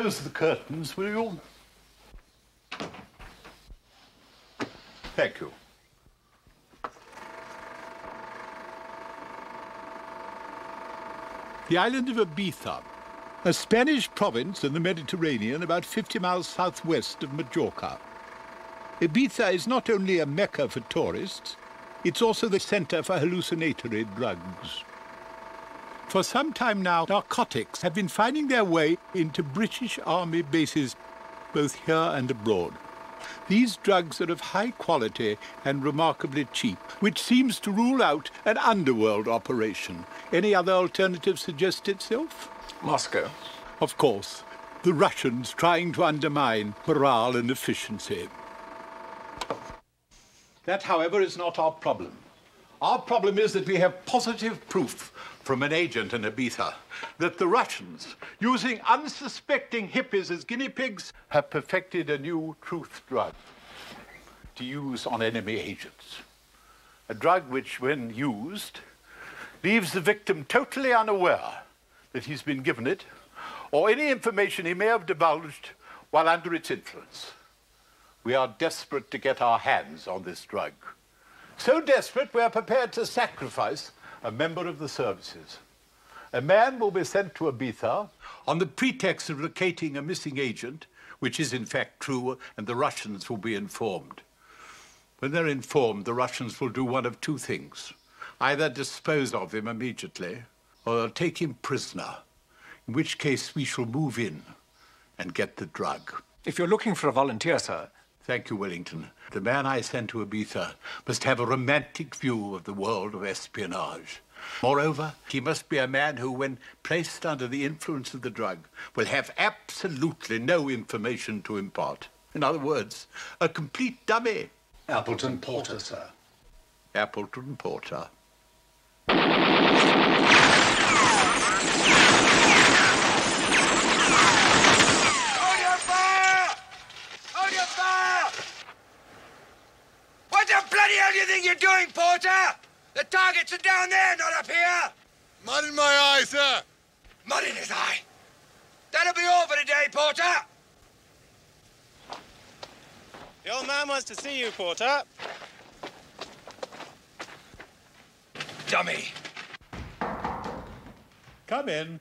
Close the curtains, will you? Thank you. The island of Ibiza, a Spanish province in the Mediterranean about 50 miles southwest of Majorca. Ibiza is not only a mecca for tourists, it's also the center for hallucinatory drugs. For some time now, narcotics have been finding their way into British Army bases, both here and abroad. These drugs are of high quality and remarkably cheap, which seems to rule out an underworld operation. Any other alternative suggest itself? Moscow. Of course. The Russians trying to undermine morale and efficiency. That, however, is not our problem. Our problem is that we have positive proof from an agent in Ibiza that the Russians, using unsuspecting hippies as guinea pigs, have perfected a new truth drug to use on enemy agents. A drug which, when used, leaves the victim totally unaware that he's been given it or any information he may have divulged while under its influence. We are desperate to get our hands on this drug. So desperate, we are prepared to sacrifice a member of the services. A man will be sent to Ibiza on the pretext of locating a missing agent, which is in fact true, and the Russians will be informed. When they're informed, the Russians will do one of two things. Either dispose of him immediately, or they'll take him prisoner, in which case we shall move in and get the drug. If you're looking for a volunteer, sir, Thank you, Wellington. The man I send to Ibiza must have a romantic view of the world of espionage. Moreover, he must be a man who, when placed under the influence of the drug, will have absolutely no information to impart. In other words, a complete dummy. Appleton Porter, sir. Appleton Porter. Hold your fire! Hold your fire! What the bloody you think you're doing, Porter? The targets are down there, not up here. Mud in my eye, sir. Mud in his eye. That'll be all for today, Porter. The old man wants to see you, Porter. Dummy. Come in.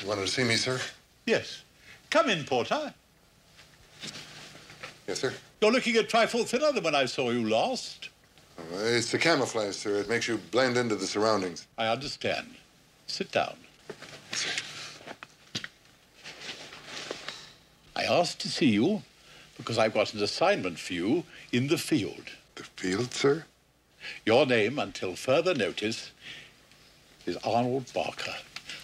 You wanted to see me, sir? Yes. Come in, Porter. Yes, sir. You're looking a trifle thinner than when I saw you last. Uh, it's the camouflage, sir. It makes you blend into the surroundings. I understand. Sit down. I asked to see you because I've got an assignment for you in the field. The field, sir? Your name, until further notice, is Arnold Barker.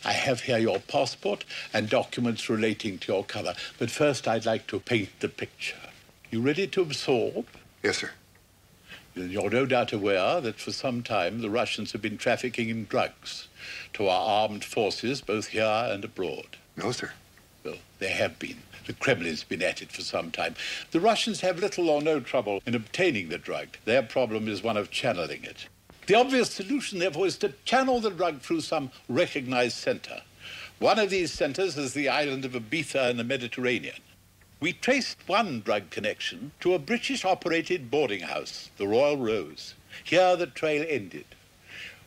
I have here your passport and documents relating to your cover. But first, I'd like to paint the picture. You ready to absorb? Yes, sir. You're no doubt aware that for some time the Russians have been trafficking in drugs to our armed forces, both here and abroad. No, sir. Well, they have been. The Kremlin's been at it for some time. The Russians have little or no trouble in obtaining the drug. Their problem is one of channeling it. The obvious solution, therefore, is to channel the drug through some recognized center. One of these centers is the island of Ibiza in the Mediterranean. We traced one drug connection to a British operated boarding house, the Royal Rose. Here the trail ended.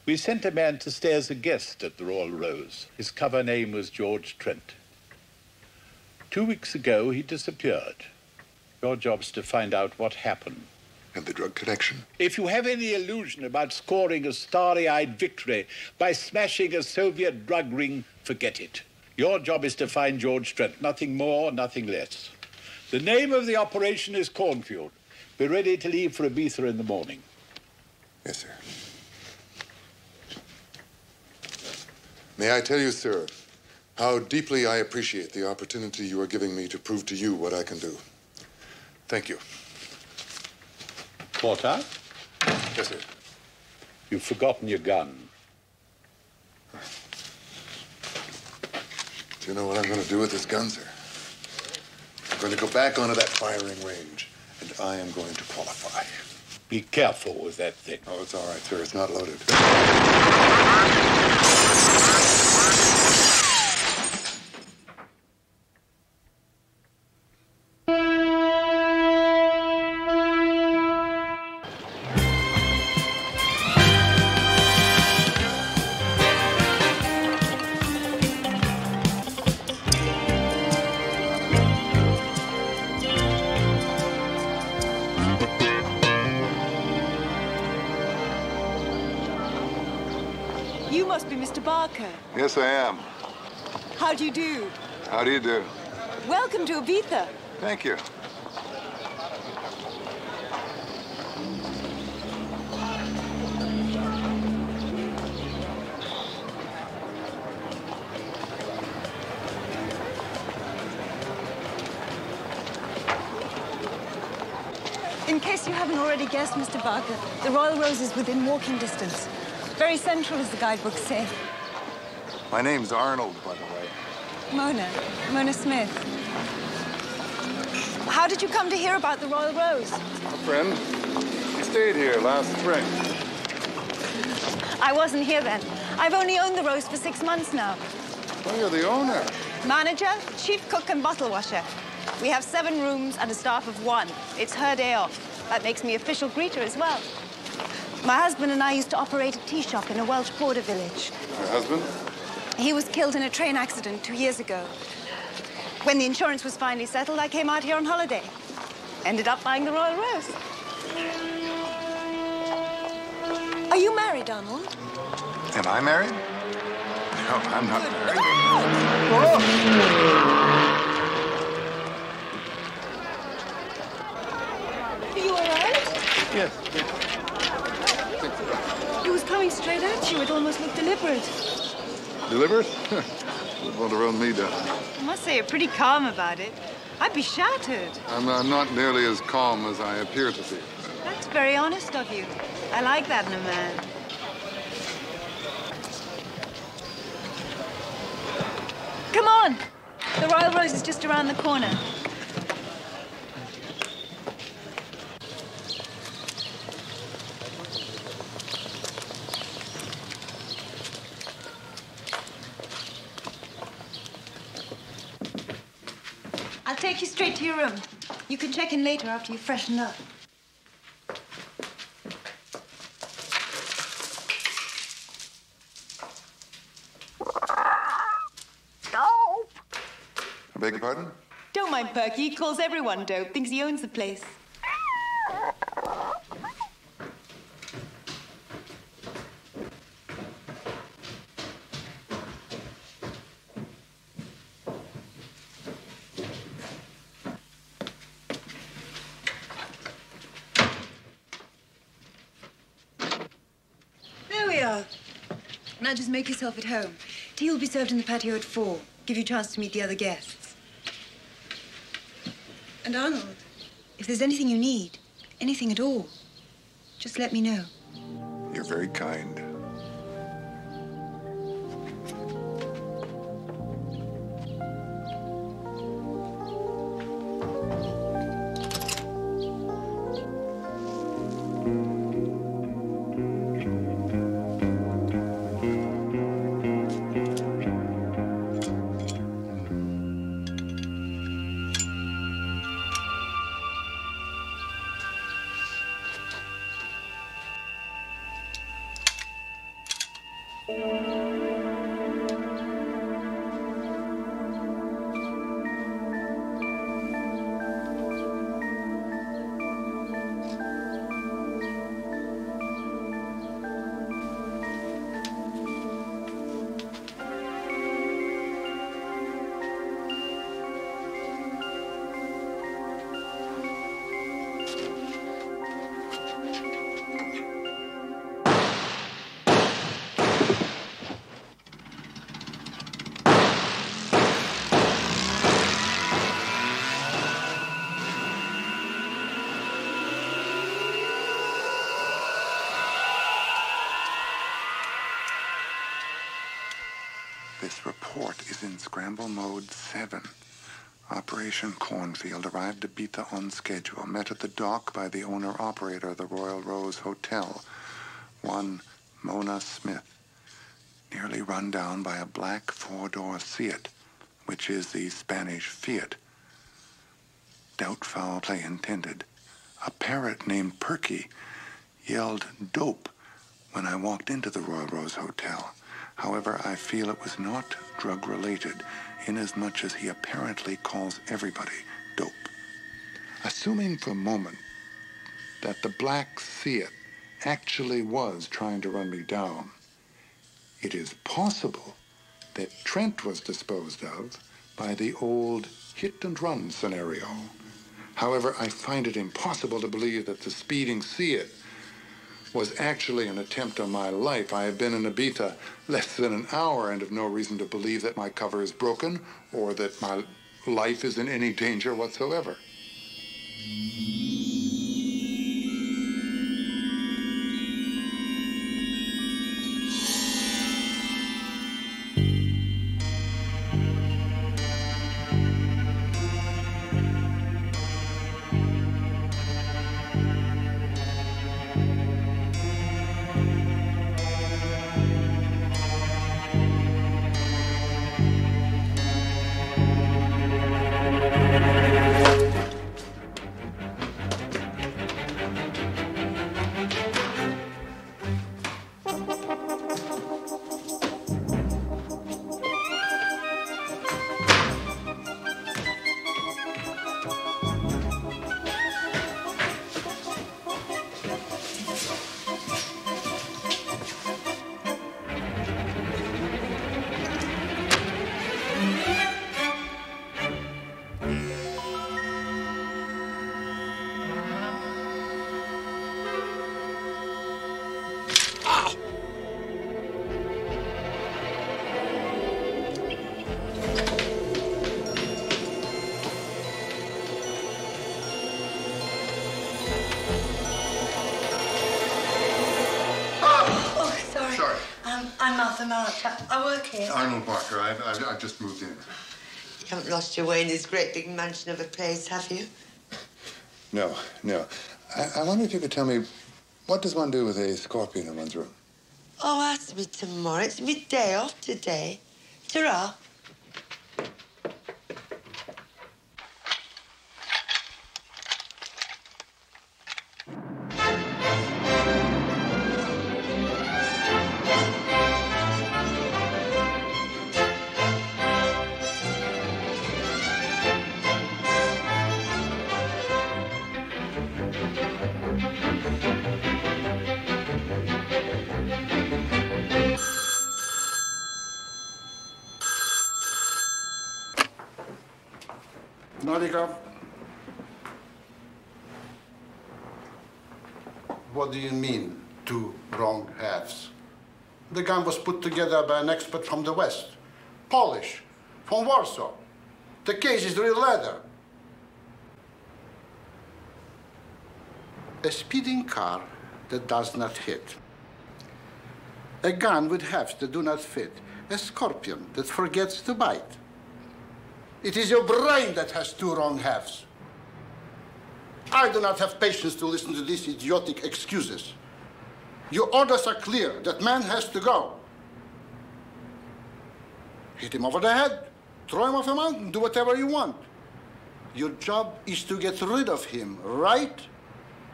We sent a man to stay as a guest at the Royal Rose. His cover name was George Trent. Two weeks ago, he disappeared. Your job's to find out what happened. And the drug connection? If you have any illusion about scoring a starry eyed victory by smashing a Soviet drug ring, forget it. Your job is to find George Trent, nothing more, nothing less. The name of the operation is Cornfield. Be ready to leave for Ibiza in the morning. Yes, sir. May I tell you, sir, how deeply I appreciate the opportunity you are giving me to prove to you what I can do. Thank you. Porter, Yes, sir. you've forgotten your gun. Do you know what I'm going to do with this gun, sir? I'm going to go back onto that firing range, and I am going to qualify. Be careful with that thing. Oh, it's all right, sir. It's not loaded. Yes, I am. How do you do? How do you do? Welcome to Ibiza. Thank you. In case you haven't already guessed, Mr. Barker, the Royal Rose is within walking distance. Very central, as the guidebooks say. My name's Arnold, by the way. Mona. Mona Smith. How did you come to hear about the Royal Rose? A friend. He stayed here last spring. I wasn't here then. I've only owned the Rose for six months now. Well, you're the owner. Manager, chief cook, and bottle washer. We have seven rooms and a staff of one. It's her day off. That makes me official greeter as well. My husband and I used to operate a tea shop in a Welsh border village. Your husband? He was killed in a train accident two years ago. When the insurance was finally settled, I came out here on holiday. Ended up buying the Royal Rose. Are you married, Donald? Am I married? No, I'm not married. Are you all right? Yes. He was coming straight at you. It almost looked deliberate. Deliberate? Would want to run me down. I must say, you're pretty calm about it. I'd be shattered. I'm uh, not nearly as calm as I appear to be. That's very honest of you. I like that in a man. Come on. The Royal Rose is just around the corner. I'll take you straight to your room. You can check in later after you've freshened up. I beg your pardon? Don't mind Perky. He calls everyone dope. Thinks he owns the place. There we are. Now just make yourself at home. Tea will be served in the patio at four. Give you a chance to meet the other guests. And Arnold, if there's anything you need, anything at all, just let me know. You're very kind. Report is in scramble mode 7. Operation Cornfield arrived at Beta on schedule, met at the dock by the owner-operator of the Royal Rose Hotel, one Mona Smith, nearly run down by a black four-door Fiat, which is the Spanish Fiat. Doubt foul play intended. A parrot named Perky yelled dope when I walked into the Royal Rose Hotel. However, I feel it was not drug related, inasmuch as he apparently calls everybody dope. Assuming for a moment that the black Fiat actually was trying to run me down, It is possible that Trent was disposed of by the old hit and run scenario. However, I find it impossible to believe that the speeding It was actually an attempt on my life. I have been in Ibiza less than an hour and have no reason to believe that my cover is broken or that my life is in any danger whatsoever. You haven't lost your way in this great big mansion of a place, have you? No, no. I, I wonder if you could tell me what does one do with a scorpion in one's room? Oh, ask me tomorrow. It's midday off today. Ta-ra. Was put together by an expert from the West. Polish, from Warsaw. The case is real leather. A speeding car that does not hit. A gun with halves that do not fit. A scorpion that forgets to bite. It is your brain that has two wrong halves. I do not have patience to listen to these idiotic excuses. Your orders are clear that man has to go. Hit him over the head, throw him off a mountain, do whatever you want. Your job is to get rid of him, right?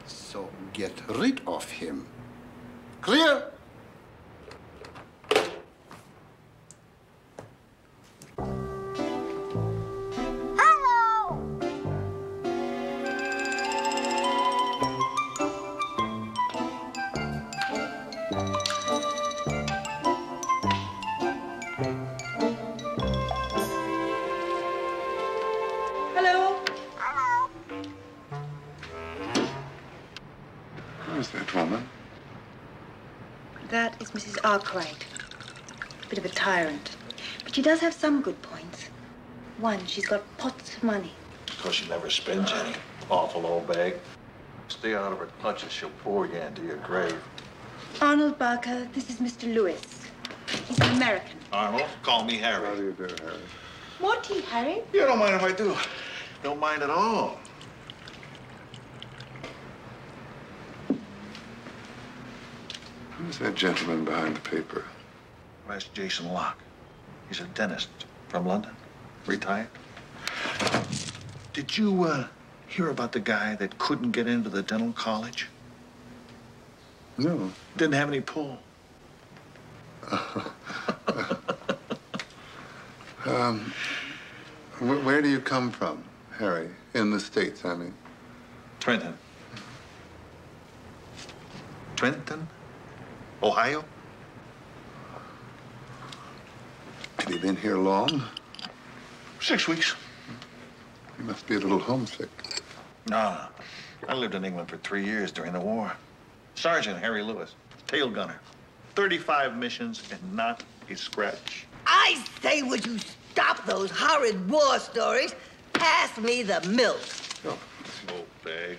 So get rid of him. Clear? Does have some good points. One, she's got pots of money. Because she never spends any. Awful old bag. Stay out of her clutches, she'll pour you into your grave. Arnold Barker, this is Mr. Lewis. He's an American. Arnold, call me Harry. How do you do, Harry? Morty, Harry. You don't mind if I do. Don't mind at all. Who's that gentleman behind the paper? That's Jason Locke. He's a dentist from London. Retired. Did you uh, hear about the guy that couldn't get into the dental college? No. Didn't have any pull. Um, wh- where do you come from, Harry? In the States, I mean. Trenton. Trenton? Ohio? Have you been here long? Six weeks. You must be a little homesick. No, I lived in England for three years during the war. Sergeant Harry Lewis, tail gunner. 35 missions and not a scratch. I say, would you stop those horrid war stories? Pass me the milk. Oh, smoke bag.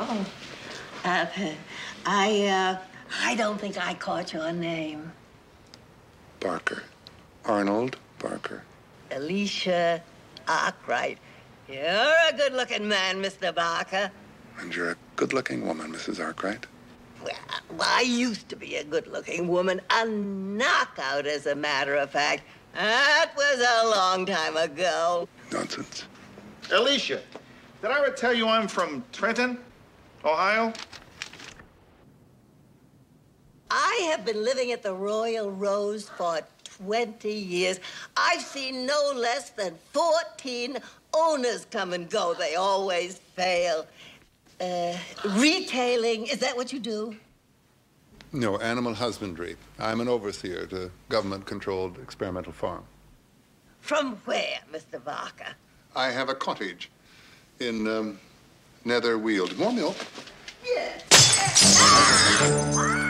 Oh, uh, I, uh, I don't think I caught your name. Barker. Arnold Barker. Alicia Arkwright. You're a good-looking man, Mr. Barker. And you're a good-looking woman, Mrs. Arkwright. Well, I used to be a good-looking woman, a knockout, as a matter of fact. That was a long time ago. Nonsense. Alicia, did I ever tell you I'm from Trenton, Ohio? I have been living at the Royal Rose for 20 years. I've seen no less than 14 owners come and go. They always fail. Uh, retailing, is that what you do? No, animal husbandry. I'm an overseer at a government-controlled experimental farm. From where, Mr. Barker? I have a cottage in um, Nether Weald. More milk? Yes.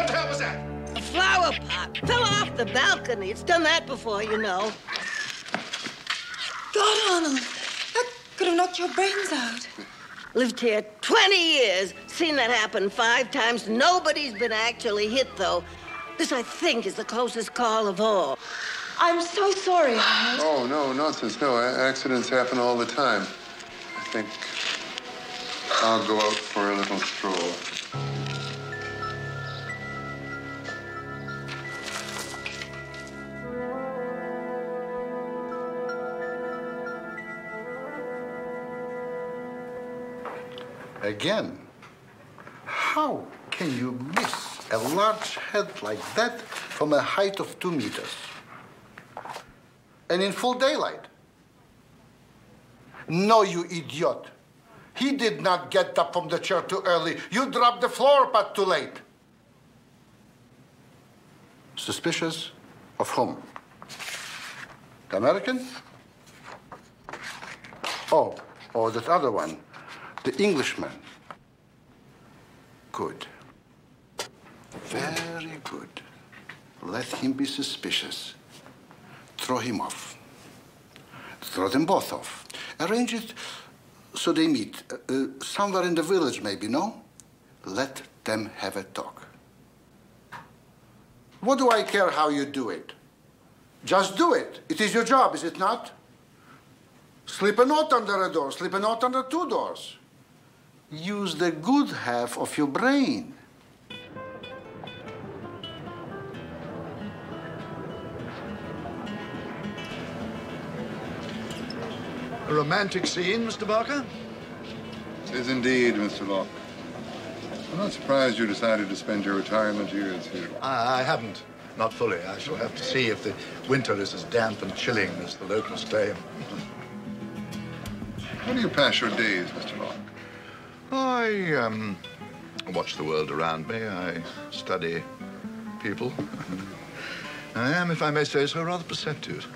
What the hell was that? A flower pot fell off the balcony. It's done that before, you know. God, Arnold, that could have knocked your brains out. Lived here 20 years. Seen that happen five times. Nobody's been actually hit, though. This, I think, is the closest call of all. I'm so sorry, Arnold. Oh, no, nonsense. No, a- accidents happen all the time. I think I'll go out for a little stroll. Again, how can you miss a large head like that from a height of two meters? And in full daylight? No, you idiot. He did not get up from the chair too early. You dropped the floor pot too late. Suspicious of whom? The American? Oh, or that other one, the Englishman. Good. Very good. Let him be suspicious. Throw him off. Throw them both off. Arrange it so they meet. Uh, uh, somewhere in the village, maybe, no? Let them have a talk. What do I care how you do it? Just do it. It is your job, is it not? Slip a note under a door, slip a note under two doors. Use the good half of your brain. A romantic scene, Mr. Barker? It is indeed, Mr. Locke. I'm not surprised you decided to spend your retirement years here. I, I haven't. Not fully. I shall have to see if the winter is as damp and chilling as the locals claim. How do you pass your days, Mr. Locke? I um, watch the world around me. I study people. I am, if I may say so, rather perceptive.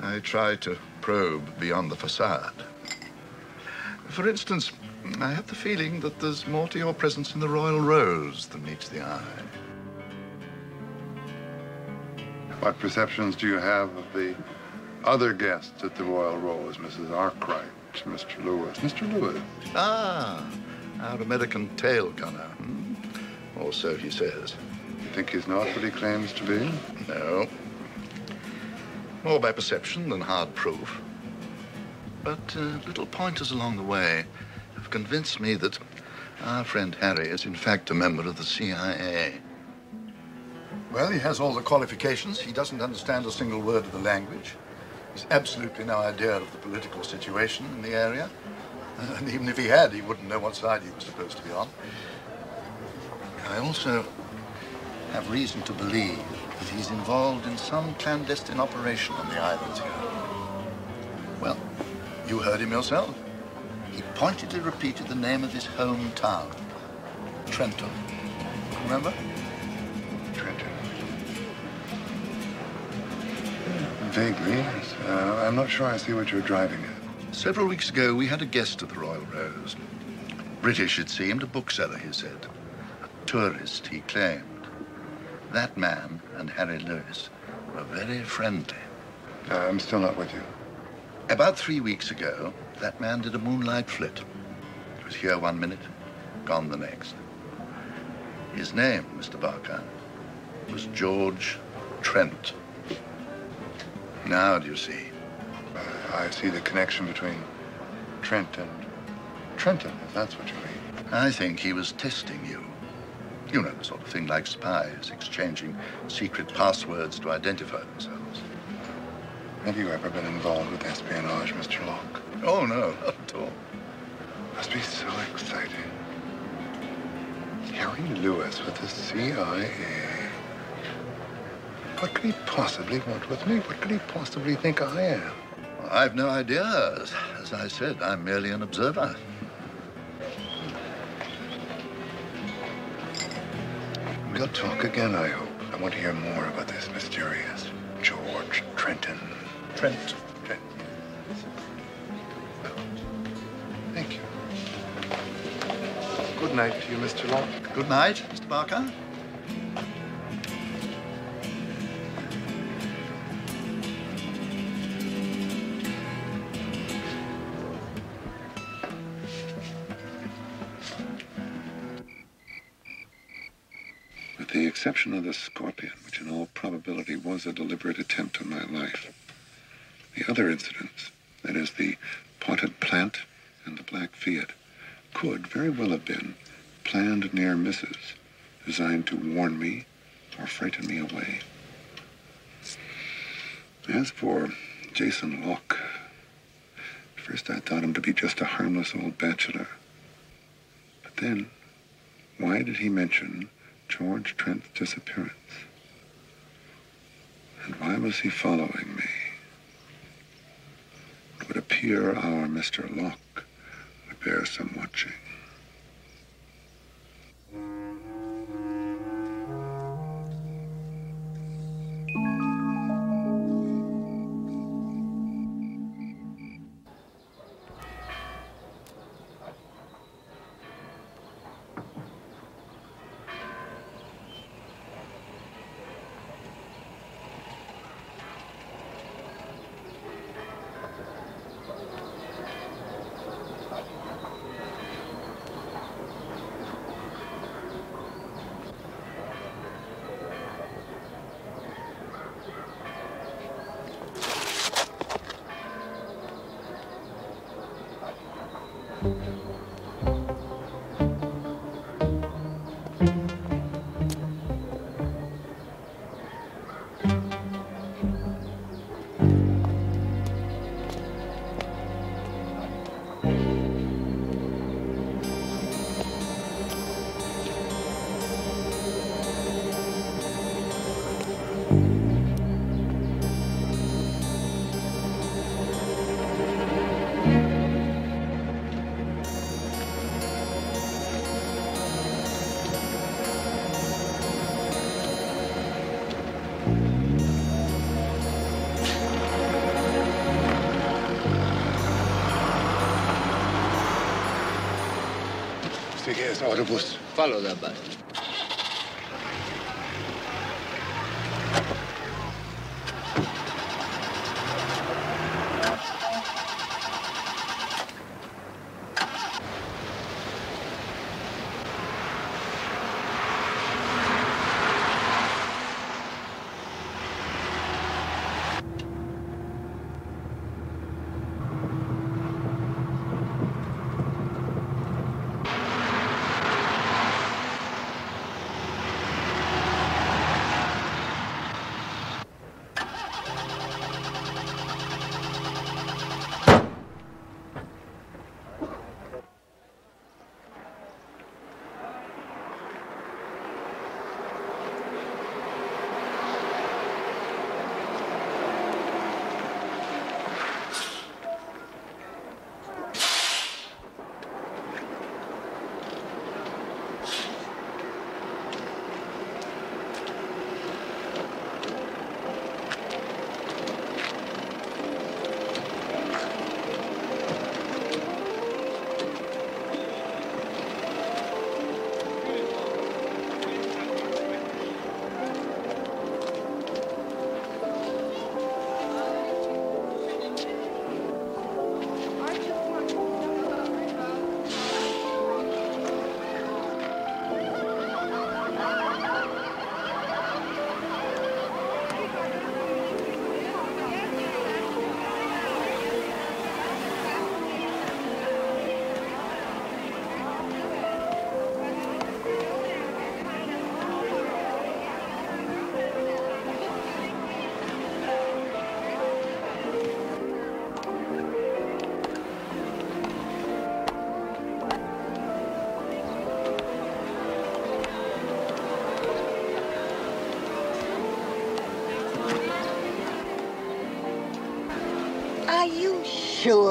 I try to probe beyond the facade. For instance, I have the feeling that there's more to your presence in the Royal Rose than meets the eye. What perceptions do you have of the other guests at the Royal Rose, Mrs. Arkwright, Mr. Lewis? Mr. Lewis? Ah, our American tail gunner. Hmm? Or so he says. You think he's not what he claims to be? No. More by perception than hard proof. But uh, little pointers along the way have convinced me that our friend Harry is in fact a member of the CIA. Well, he has all the qualifications. He doesn't understand a single word of the language. He's absolutely no idea of the political situation in the area. And even if he had, he wouldn't know what side he was supposed to be on. I also have reason to believe that he's involved in some clandestine operation on the islands here. Well, you heard him yourself. He pointedly repeated the name of his hometown, Trenton. Remember? Vaguely, yes. Uh, I'm not sure I see what you're driving at. Several weeks ago, we had a guest at the Royal Rose. British, it seemed, a bookseller, he said. A tourist, he claimed. That man and Harry Lewis were very friendly. Uh, I'm still not with you. About three weeks ago, that man did a moonlight flit. He was here one minute, gone the next. His name, Mr. Barker, was George Trent. Now do you see? Uh, I see the connection between Trent and Trenton, if that's what you mean. I think he was testing you. You know, the sort of thing like spies exchanging secret passwords to identify themselves. Have you ever been involved with espionage, Mr. Locke? Oh, no, not at all. Must be so exciting. Harry Lewis with the CIA. What could he possibly want with me? What could he possibly think I am? Well, I've no idea. As, as I said, I'm merely an observer. We'll talk again, I hope. I want to hear more about this mysterious George Trenton. Trent. Trent. Thank you. Good night to you, Mr. Locke. Good night, Mr. Barker. Exception of the scorpion, which in all probability was a deliberate attempt on my life, the other incidents, that is, the potted plant and the black Fiat, could very well have been planned near misses designed to warn me or frighten me away. As for Jason Locke, first I thought him to be just a harmless old bachelor. But then, why did he mention George Trent's disappearance? And why was he following me? It would appear our Mr. Locke would bear some watching. Jest autobus. Follow the.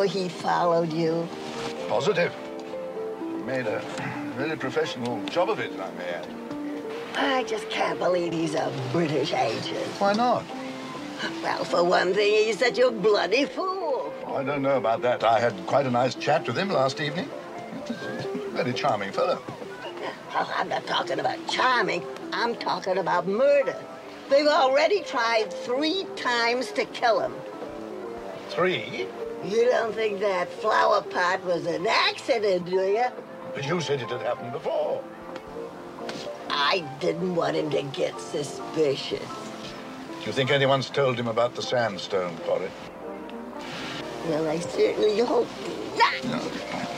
He followed you? Positive. Made a really professional job of it, I may add. I just can't believe he's a British agent. Why not? Well, for one thing, he's such a bloody fool. I don't know about that. I had quite a nice chat with him last evening. Very charming fellow. Oh, I'm not talking about charming. I'm talking about murder. They've already tried three times to kill him. Three? You don't think that flower pot was an accident, do you? But you said it had happened before. I didn't want him to get suspicious. Do you think anyone's told him about the sandstone quarry? Well, I certainly hope not. No.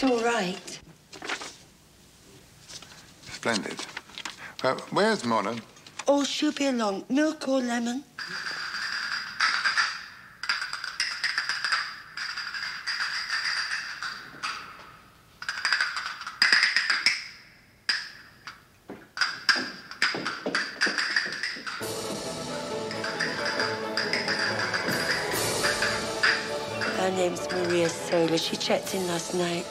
It's all right. Splendid. Uh, where's Mona? Oh, she'll be along. Milk or lemon? Checked in last night.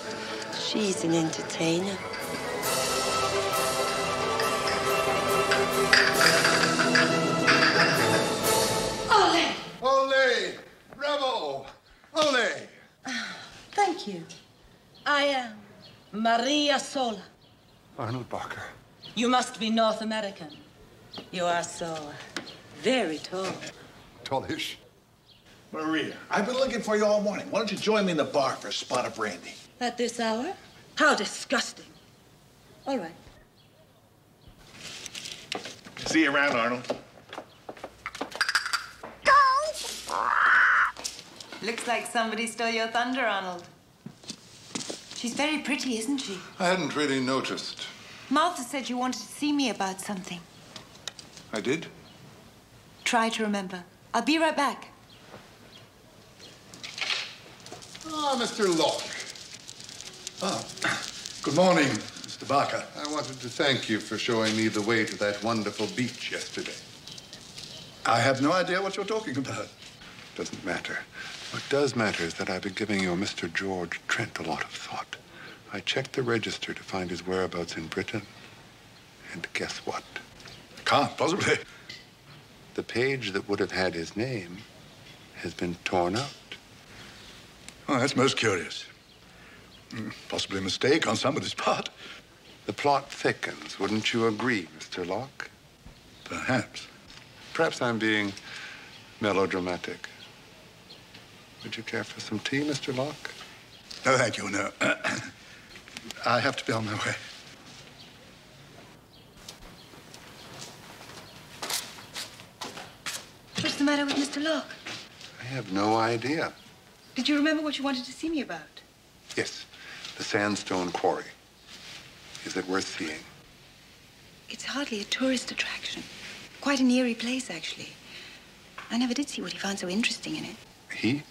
She's an entertainer. Ole! Ole! Bravo! Ole! Ah, thank you. I am Maria Sola. Arnold Barker. You must be North American. You are so Very tall. Tallish. Maria, I've been looking for you all morning. Why don't you join me in the bar for a spot of brandy? At this hour? How disgusting. All right. See you around, Arnold. Looks like somebody stole your thunder, Arnold. She's very pretty, isn't she? I hadn't really noticed. Martha said you wanted to see me about something. I did? Try to remember. I'll be right back. Ah, Mr. Locke. Ah, good morning, Mr. Barker. I wanted to thank you for showing me the way to that wonderful beach yesterday. I have no idea what you're talking about. Doesn't matter. What does matter is that I've been giving your Mr. George Trent a lot of thought. I checked the register to find his whereabouts in Britain. And guess what? Can't possibly. The page that would have had his name has been torn out. Oh, that's most curious. Hmm, Possibly a mistake on somebody's part. The plot thickens, wouldn't you agree, Mr. Locke? Perhaps. Perhaps I'm being melodramatic. Would you care for some tea, Mr. Locke? No, thank you, no. I have to be on my way. What's the matter with Mr. Locke? I have no idea. Did you remember what you wanted to see me about? Yes, the sandstone quarry. Is it worth seeing? It's hardly a tourist attraction. Quite an eerie place, actually. I never did see what he found so interesting in it. He?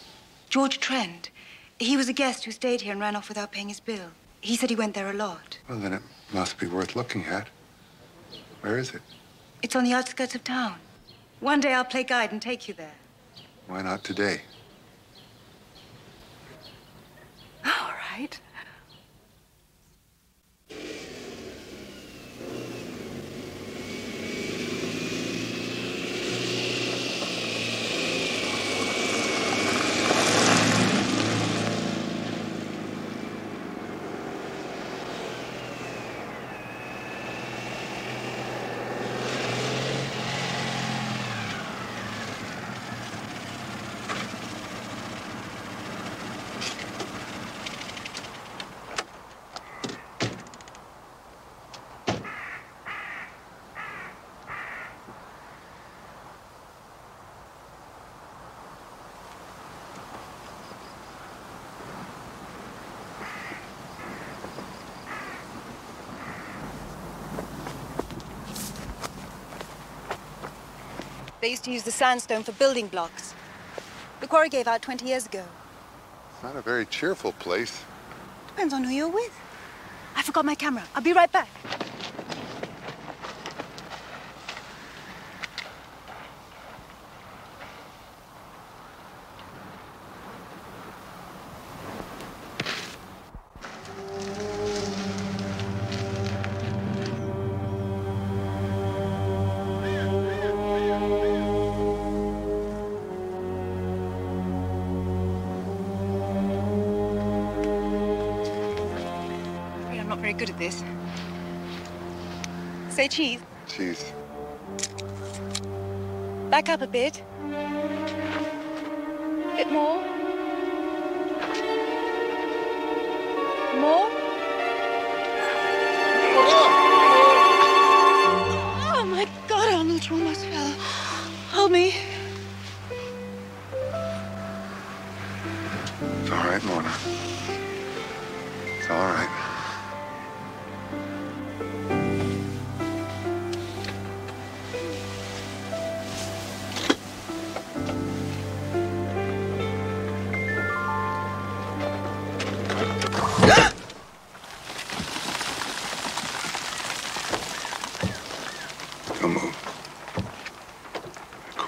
George Trent. He was a guest who stayed here and ran off without paying his bill. He said he went there a lot. Well, then it must be worth looking at. Where is it? It's on the outskirts of town. One day I'll play guide and take you there. Why not today? All right. They used to use the sandstone for building blocks. The quarry gave out 20 years ago. It's not a very cheerful place. Depends on who you're with. I forgot my camera. I'll be right back. Up a bit.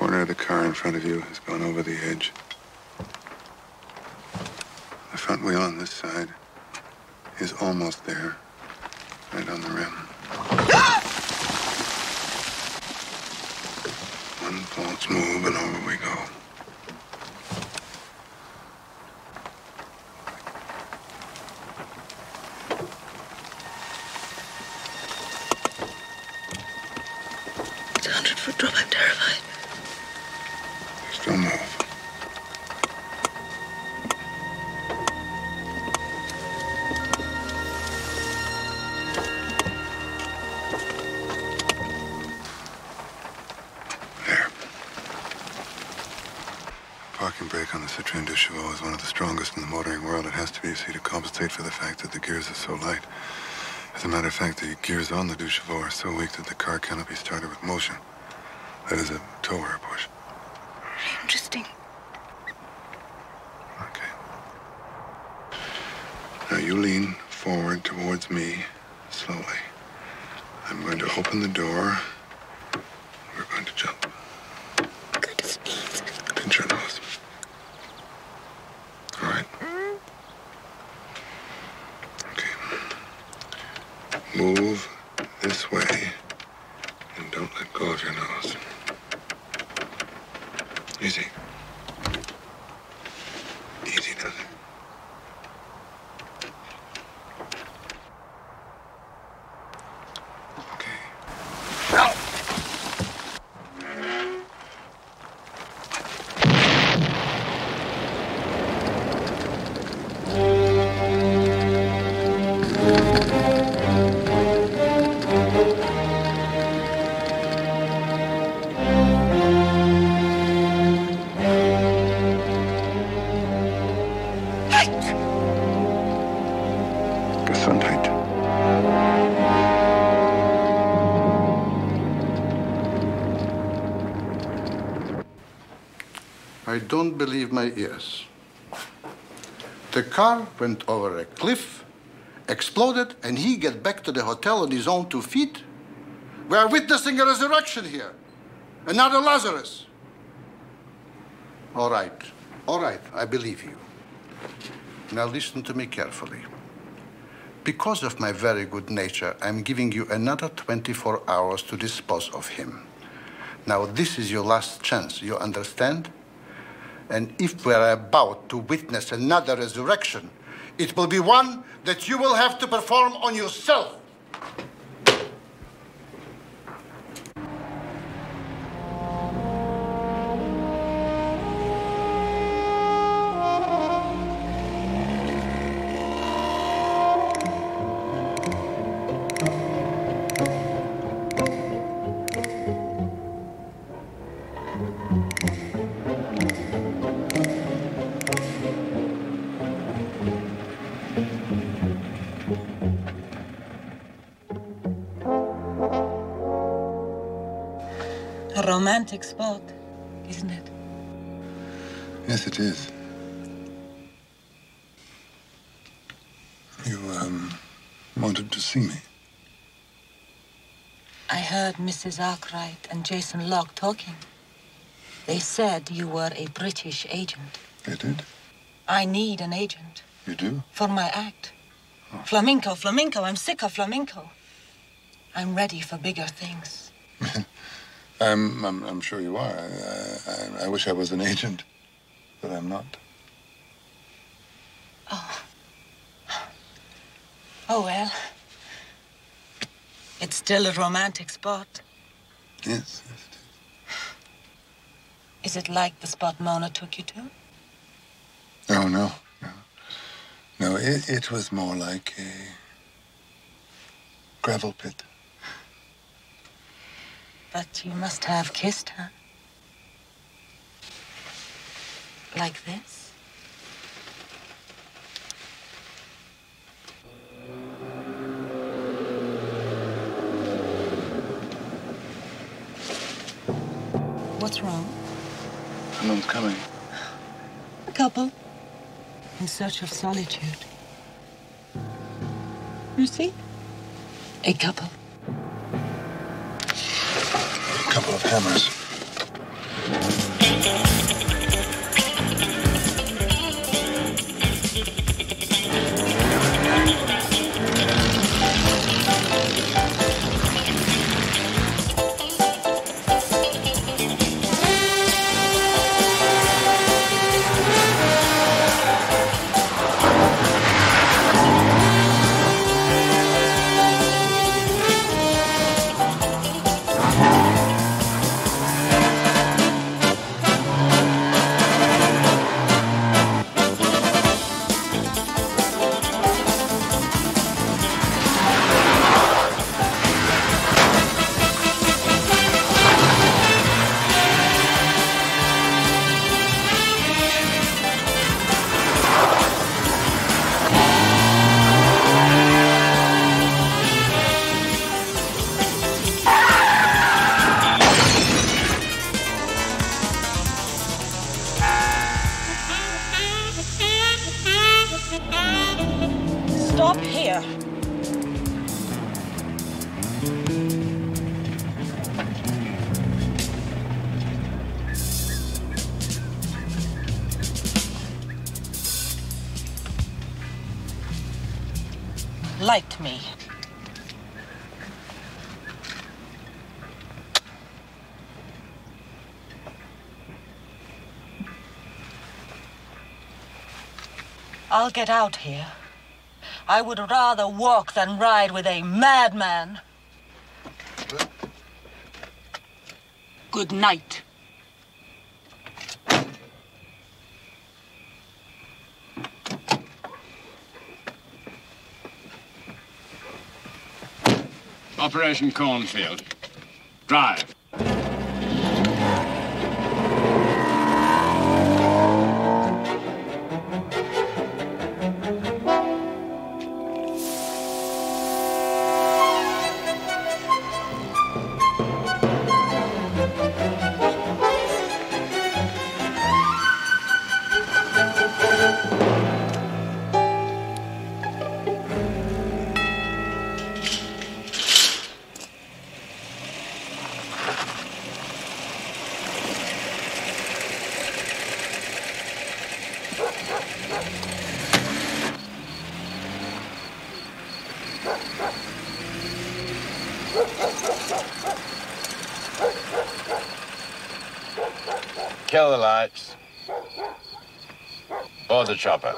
Corner of the car in front of you has gone over the edge. The front wheel on this side is almost there, right on the rim. One false move and over we go. On the are so weak that the car cannot be started with motion. That is a tow don't believe my ears. The car went over a cliff, exploded, and he get back to the hotel on his own two feet? We are witnessing a resurrection here. Another Lazarus. All right. All right. I believe you. Now listen to me carefully. Because of my very good nature, I'm giving you another 24 hours to dispose of him. Now, this is your last chance. You understand? And if we're about to witness another resurrection, it will be one that you will have to perform on yourself. Romantic spot, isn't it? Yes, it is. You, um, wanted to see me. I heard Mrs. Arkwright and Jason Locke talking. They said you were a British agent. They did? I need an agent You do? for my act. Flamenco, flamenco. I'm sick of flamenco. I'm ready for bigger things. I'm, I'm, I'm sure you are. I, I, I wish I was an agent, but I'm not. Oh. Oh, well. It's still a romantic spot. Yes, Is it like the spot Mona took you to? Oh, no. No, no it, it was more like a gravel pit. But you must have kissed her. Like this? What's wrong? Someone's coming. A couple. In search of solitude. You see? A couple. Couple of hammers. I'll get out here. I would rather walk than ride with a madman. Good night. Operation Cornfield. Drive. Chopper.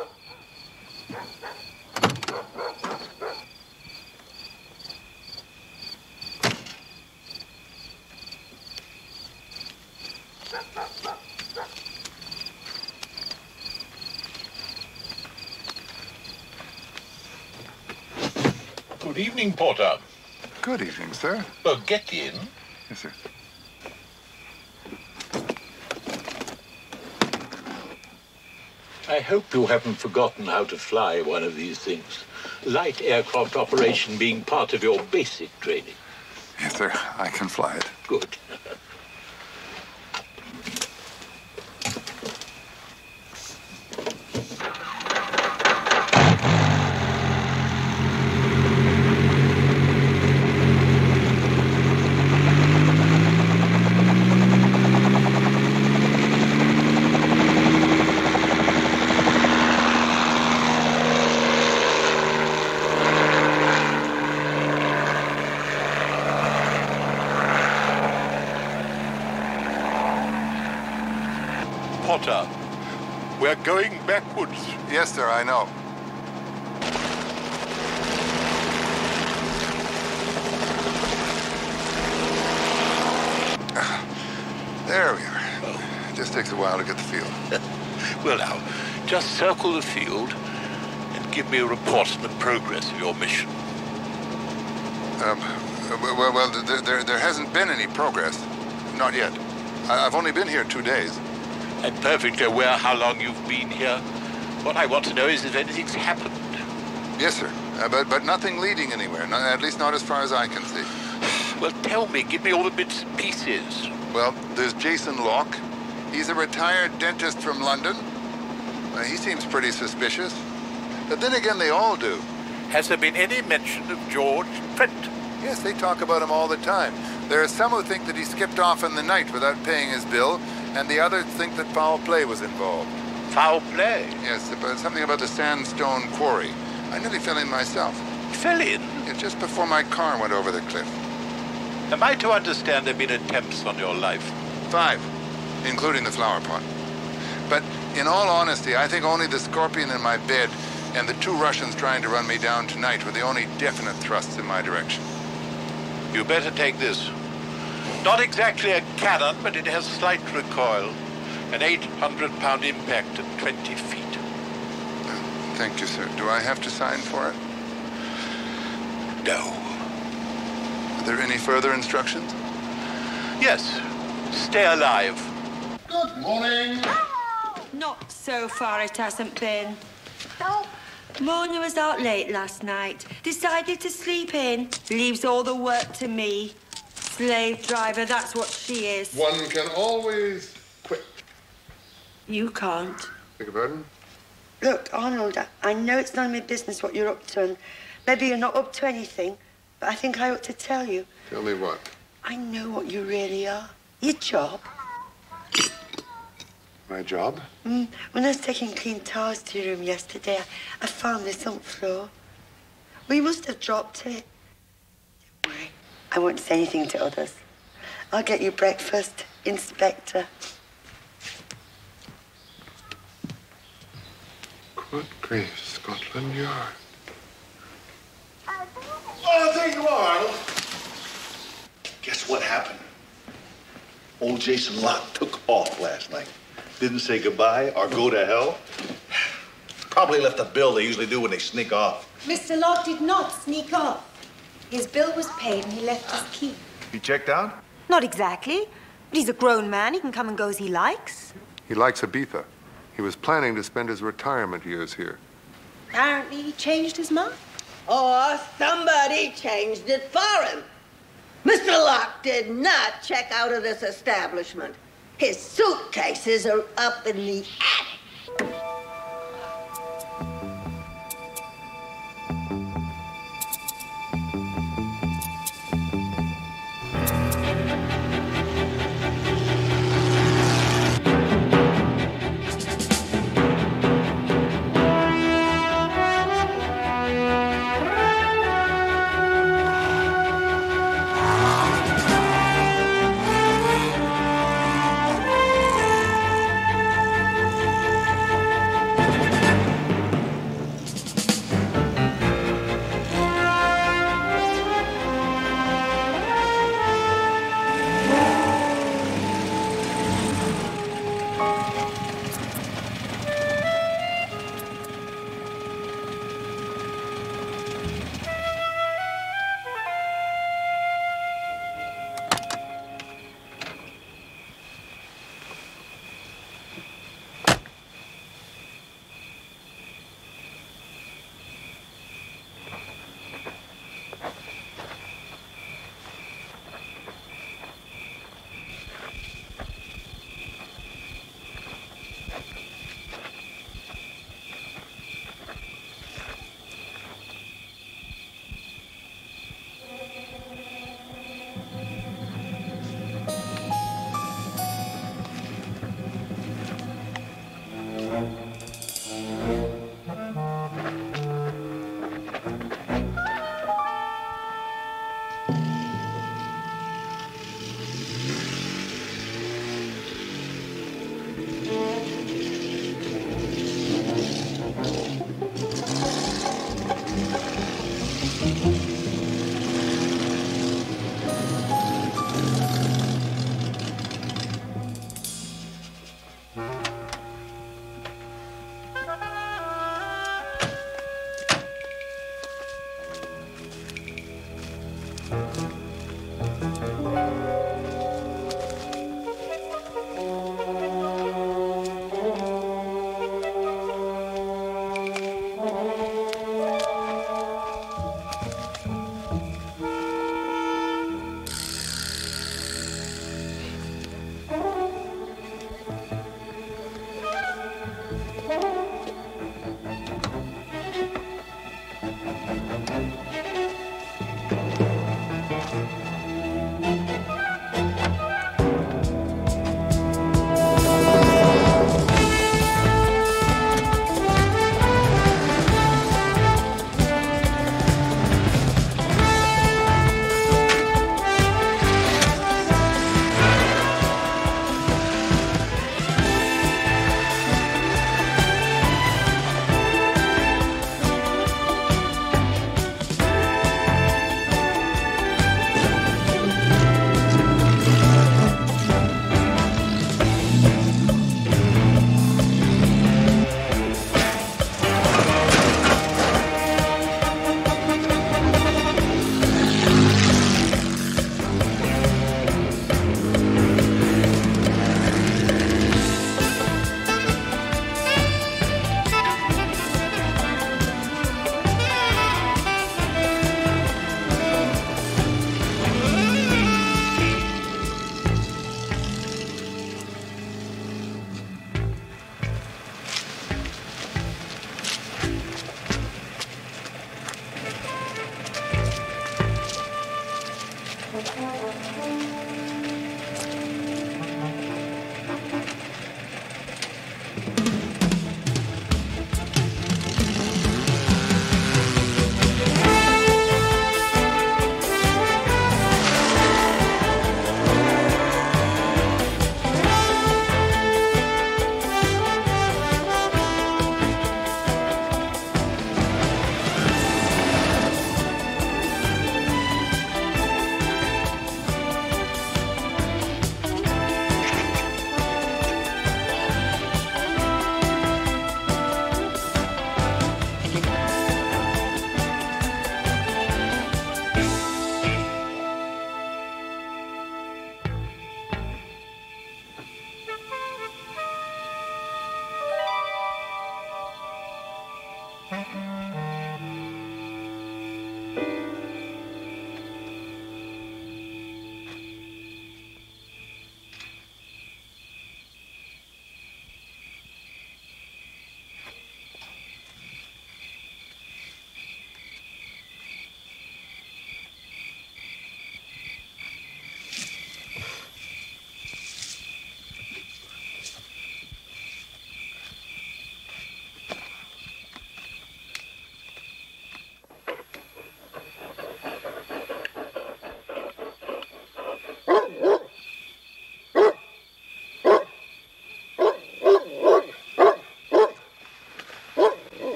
Good evening, Porter. Good evening, sir. Oh, get in. Yes, sir. I hope you haven't forgotten how to fly one of these things. Light aircraft operation being part of your basic training. Yes, sir. I can fly it. Good. Potter, we're going backwards. Yes, sir, I know. There we are. It just takes a while to get the field. Well, now, just circle the field and give me a report on the progress of your mission. Um, well, well, there, there, there hasn't been any progress. Not yet. I, I've only been here two days. I'm perfectly aware how long you've been here. What I want to know is if anything's happened. Yes, sir. Uh, but, but nothing leading anywhere. At least not as far as I can see. Well, tell me. Give me all the bits and pieces. Well, there's Jason Locke. He's a retired dentist from London. Uh, he seems pretty suspicious. But then again, they all do. Has there been any mention of George Trent? Yes, they talk about him all the time. There are some who think that he skipped off in the night without paying his bill, and the others think that foul play was involved. Foul play? Yes, but something about the sandstone quarry. I nearly fell in myself. Fell in? Yeah, just before my car went over the cliff. Am I to understand there have been attempts on your life? Five, including the flower pot. But in all honesty, I think only the scorpion in my bed and the two Russians trying to run me down tonight were the only definite thrusts in my direction. You better take this. Not exactly a cannon, but it has slight recoil. An 800-pound impact at 20 feet. Thank you, sir. Do I have to sign for it? No. Are there any further instructions? Yes. Stay alive. Good morning. Not so far it hasn't been. Oh. Mona was out late last night. Decided to sleep in. Leaves all the work to me. Slave driver, that's what she is. One can always quit. You can't. Beg your pardon? Look, Arnold, I, I know it's none of my business what you're up to, and maybe you're not up to anything, but I think I ought to tell you. Tell me what? I know what you really are. Your job. My job? Mm, when I was taking clean towels to your room yesterday, I, I found this on the floor. We must have dropped it. Don't worry. I won't say anything to others. I'll get you breakfast, Inspector. Good grief, Scotland Yard. Oh, there you are, Arnold. Guess what happened? Old Jason Locke took off last night. Didn't say goodbye or go to hell. Probably left a bill they usually do when they sneak off. Mr. Locke did not sneak off. His bill was paid and he left his key. He checked out? Not exactly. But he's a grown man. He can come and go as he likes. He likes Ibiza. He was planning to spend his retirement years here. Apparently, he changed his mind. Or somebody changed it for him. Mr. Locke did not check out of this establishment. His suitcases are up in the attic.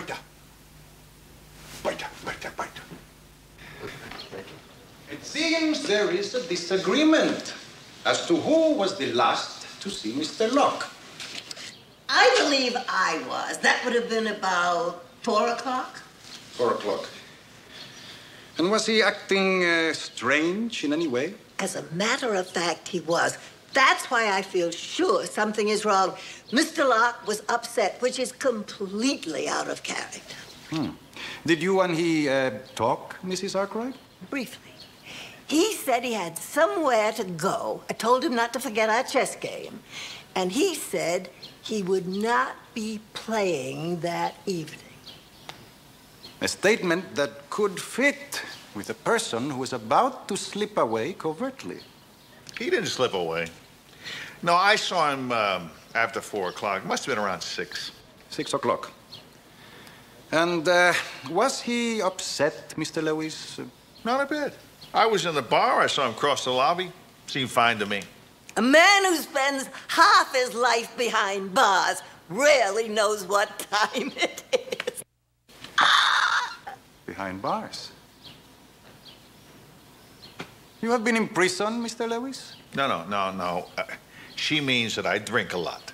Baita. Baita, baita, baita. It seems there is a disagreement as to who was the last to see Mr. Locke. I believe I was. That would have been about four o'clock. Four o'clock. And was he acting uh, strange in any way? As a matter of fact, he was. That's why I feel sure something is wrong. Mr. Locke was upset, which is completely out of character. Hmm. Did you and he uh, talk, Mrs. Arkwright? Briefly. He said he had somewhere to go. I told him not to forget our chess game. And he said he would not be playing that evening. A statement that could fit with a person who is about to slip away covertly. He didn't slip away. No, I saw him um, after four o'clock. Must have been around six. Six o'clock. And uh, was he upset, Mr. Lewis? Not a bit. I was in the bar. I saw him cross the lobby. Seemed fine to me. A man who spends half his life behind bars rarely knows what time it is. Behind bars? You have been in prison, Mr. Lewis? No, no, no, no. Uh, she means that I drink a lot.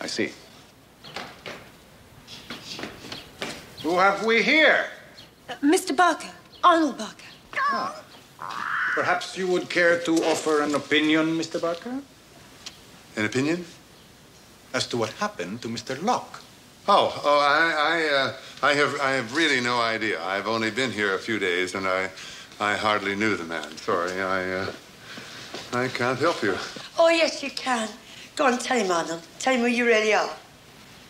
I see. Who have we here? Uh, Mr. Barker, Arnold Barker. Ah. Perhaps you would care to offer an opinion, Mr. Barker? An opinion? As to what happened to Mr. Locke. Oh, oh, I, I, uh, I have, I have really no idea. I've only been here a few days, and I, I hardly knew the man. Sorry, I, uh, I can't help you. Oh, yes, you can. Go on, tell him, Arnold. Tell him who you really are.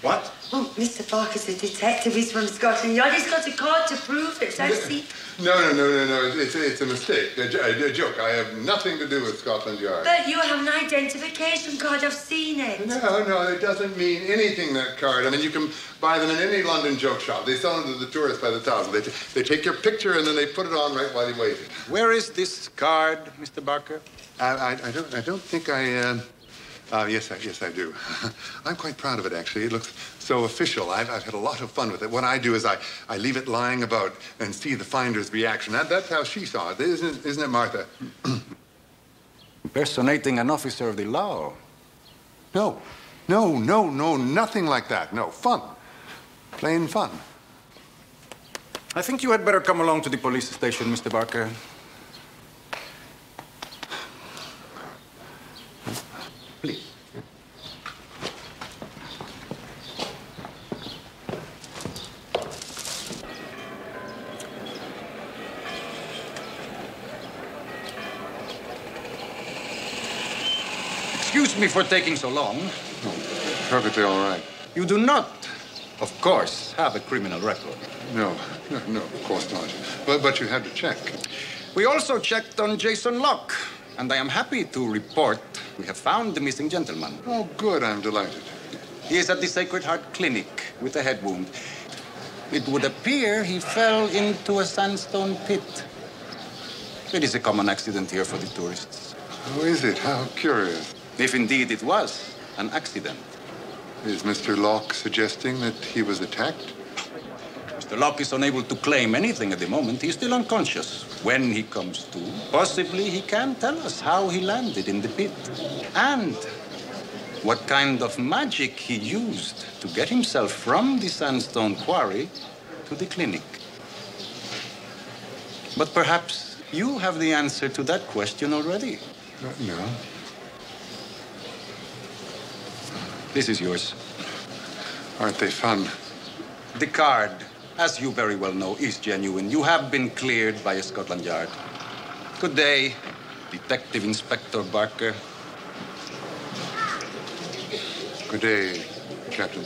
What? Oh, Mr. Barker's a detective. He's from Scotland Yard. He's got a card to prove it. I see. No, no, no, no, no. It's, it's a mistake, a, a, a, joke. I have nothing to do with Scotland Yard. But you have an identification card. I've seen it. No, no, it doesn't mean anything, that card. I mean, you can buy them in any London joke shop. They sell them to the tourists by the thousand. They, they take your picture and then they put it on right while you're wait. Where is this card, Mr. Barker? I, I, I don't, I don't think I, uh, uh, yes, I, yes, I do. I'm quite proud of it, actually. It looks so official. I've, I've had a lot of fun with it. What I do is I, I leave it lying about and see the finder's reaction. That, that's how she saw it, isn't, isn't it, Martha? Impersonating an officer of the law. No, no, no, no, nothing like that. No, fun. Plain fun. I think you had better come along to the police station, Mr. Barker. Excuse me for taking so long. Oh, perfectly all right. You do not, of course, have a criminal record. No, no, no, of course not. But, but you had to check. We also checked on Jason Locke, and I am happy to report we have found the missing gentleman. Oh, good. I'm delighted. He is at the Sacred Heart Clinic with a head wound. It would appear he fell into a sandstone pit. It is a common accident here for the tourists. Oh, is it? How curious. If indeed it was an accident. Is Mr. Locke suggesting that he was attacked? Mr. Locke is unable to claim anything at the moment. He's still unconscious. When he comes to, possibly he can tell us how he landed in the pit. And what kind of magic he used to get himself from the sandstone quarry to the clinic. But perhaps you have the answer to that question already. No. This is yours. Aren't they fun? The card, as you very well know, is genuine. You have been cleared by Scotland Yard. Good day, Detective Inspector Barker. Good day, Captain.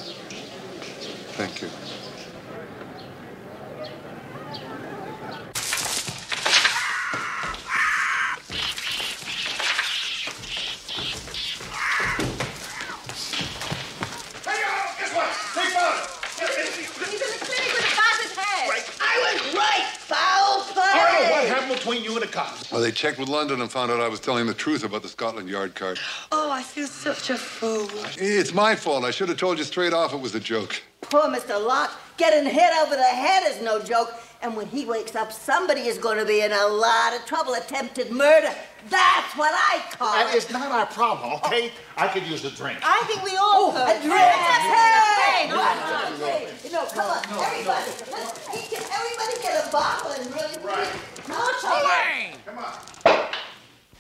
Thank you. Between you and the cops. Well, they checked with London and found out I was telling the truth about the Scotland Yard card. Oh, I feel such a fool. It's my fault. I should have told you straight off it was a joke. Poor Mr. Locke. Getting hit over the head is no joke. And when he wakes up, somebody is going to be in a lot of trouble. Attempted murder. That's what I call That it. is not our problem, okay? I could use a drink. I think we all Oh, could. a drink. Hey, Hey, hey, no, come on, everybody. Let's everybody get a bottle and really drink. No trouble. Come on.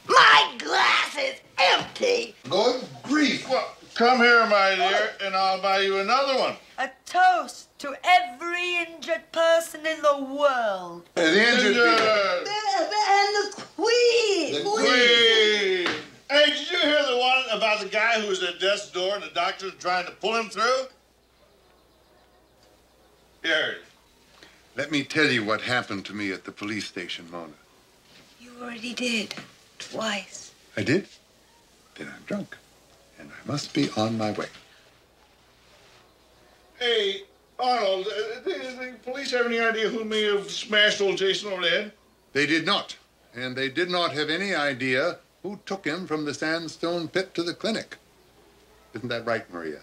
My glass is empty. Good grief. Well, come here, my dear, and I'll buy you another one. A toast to every injured person in the world. The injured And the queen. The queen. Hey, did you hear the one about the guy who was at death's door and the doctor's trying to pull him through? Here. Let me tell you what happened to me at the police station, Mona. You already did. Twice. I did? Then I'm drunk. And I must be on my way. Hey, Arnold, uh, do the police have any idea who may have smashed old Jason over the head? They did not. And they did not have any idea who took him from the sandstone pit to the clinic. Isn't that right, Maria?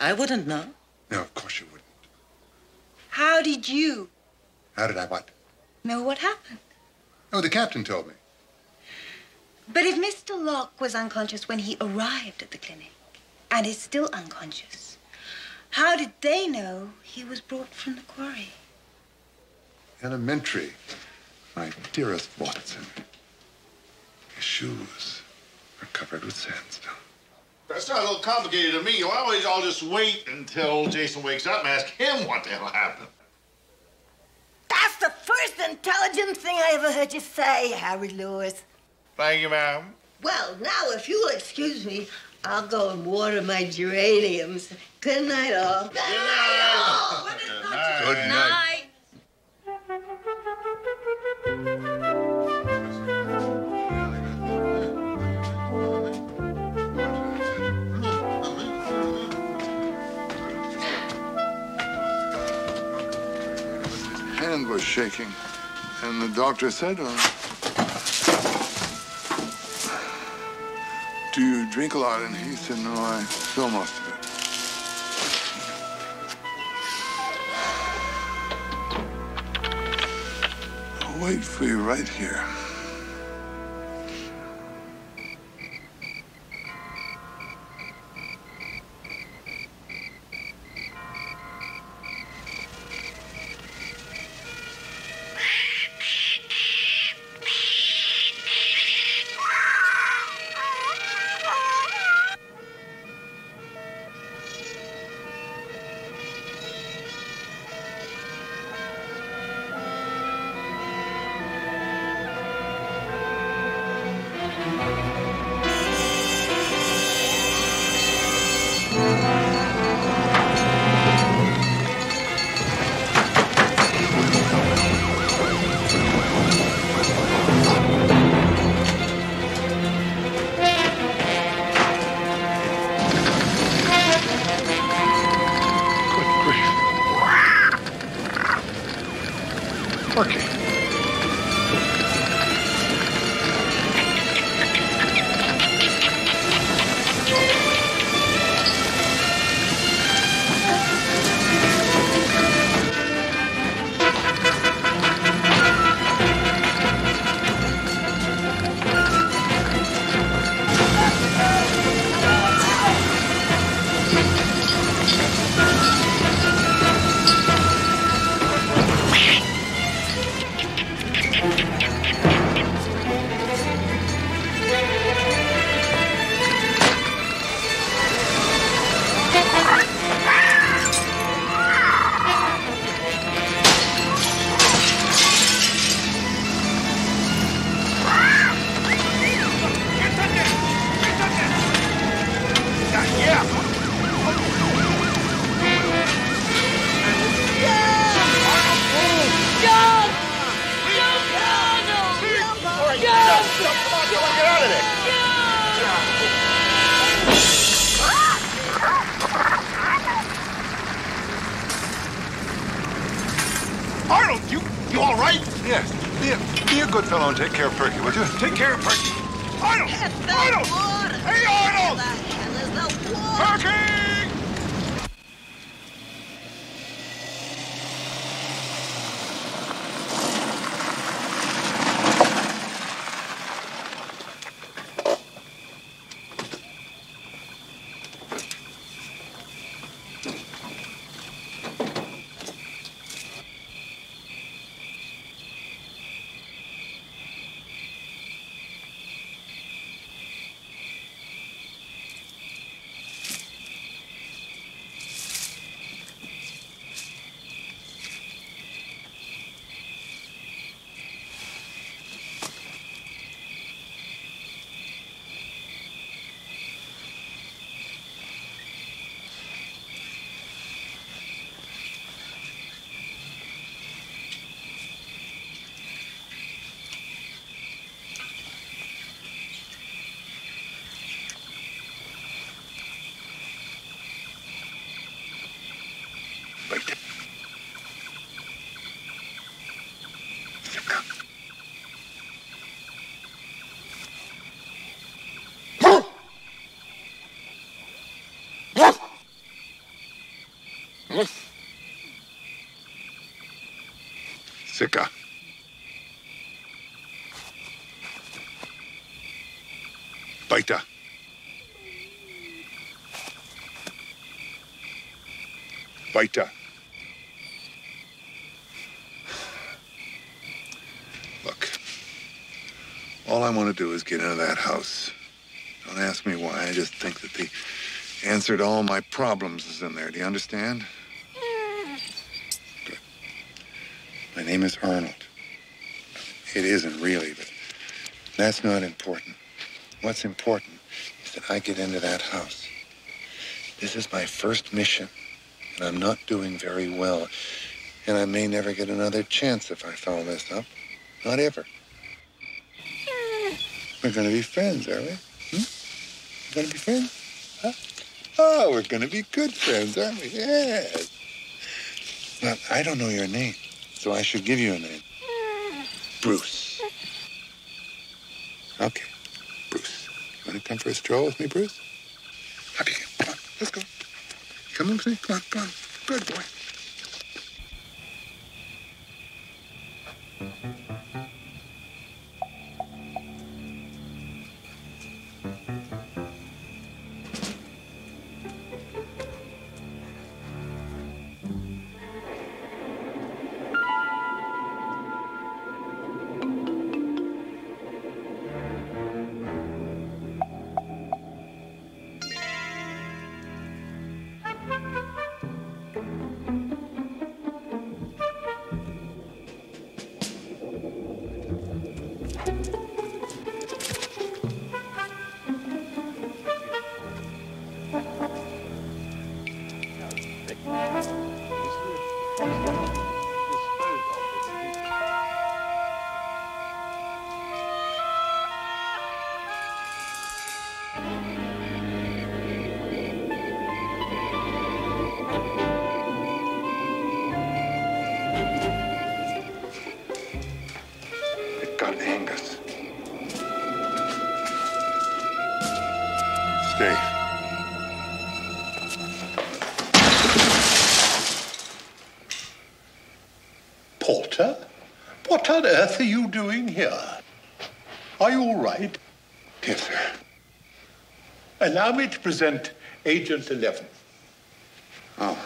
I wouldn't know. No, of course you wouldn't. How did you How did I what? know what happened? Oh, the captain told me. But if Mr. Locke was unconscious when he arrived at the clinic and is still unconscious, how did they know he was brought from the quarry? Elementary, my dearest Watson. His shoes are covered with sandstone. That's not a little complicated to me. Why don't we all just wait until Jason wakes up and ask him what the hell happened? That's the first intelligent thing I ever heard you say, Harry Lewis. Thank you, ma'am. Well, now, if you'll excuse me, I'll go and water my geraniums. Good night, all. Good night, all. Good night. Was shaking. And the doctor said, uh, Do you drink a lot? And he said, No, I spill most of it. I'll wait for you right here. Sika. Baita. Baita. Look, all I want to do is get into that house. Don't ask me why. I just think that the answer to all my problems is in there. Do you understand? Good. My name is Arnold. It isn't really, but that's not important. What's important is that I get into that house. This is my first mission, and I'm not doing very well. And I may never get another chance if I follow this up. Not ever. We're going to be friends, are we? Hmm? We're going to be friends? Huh? Oh, we're going to be good friends, aren't we? Yes. Well, I don't know your name, so I should give you a name. Bruce. Okay, Bruce. You want to come for a stroll with me, Bruce? Go. Come on, let's go. Come on, please. Come on, come on. Good boy. What on earth are you doing here? Are you all right? Yes, sir. Allow me to present Agent 11. Oh.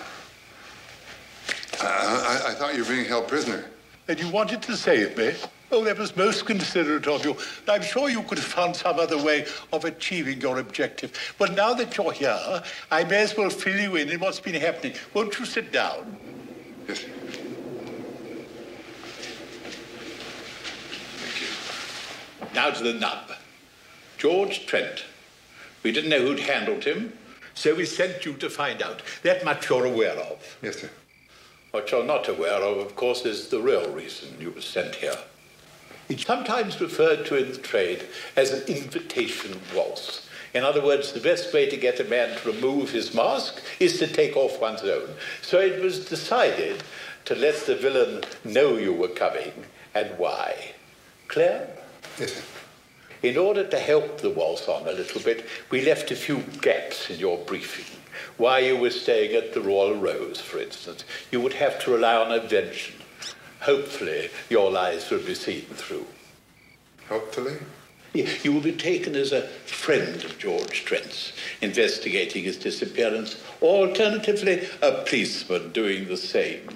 I, I, I thought you were being held prisoner. And you wanted to save me? Oh, that was most considerate of you. I'm sure you could have found some other way of achieving your objective. But now that you're here, I may as well fill you in on what's been happening. Won't you sit down? Yes, sir. Now to the nub. George Trent. We didn't know who'd handled him, so we sent you to find out. That much you're aware of. Yes, sir. What you're not aware of, of course, is the real reason you were sent here. It's sometimes referred to in the trade as an invitation waltz. In other words, the best way to get a man to remove his mask is to take off one's own. So it was decided to let the villain know you were coming and why. Clear? In order to help the waltz on a little bit, we left a few gaps in your briefing. Why you were staying at the Royal Rose, for instance. You would have to rely on invention. Hopefully, your lies will be seen through. Hopefully? You will be taken as a friend of George Trent's, investigating his disappearance, or alternatively, a policeman doing the same.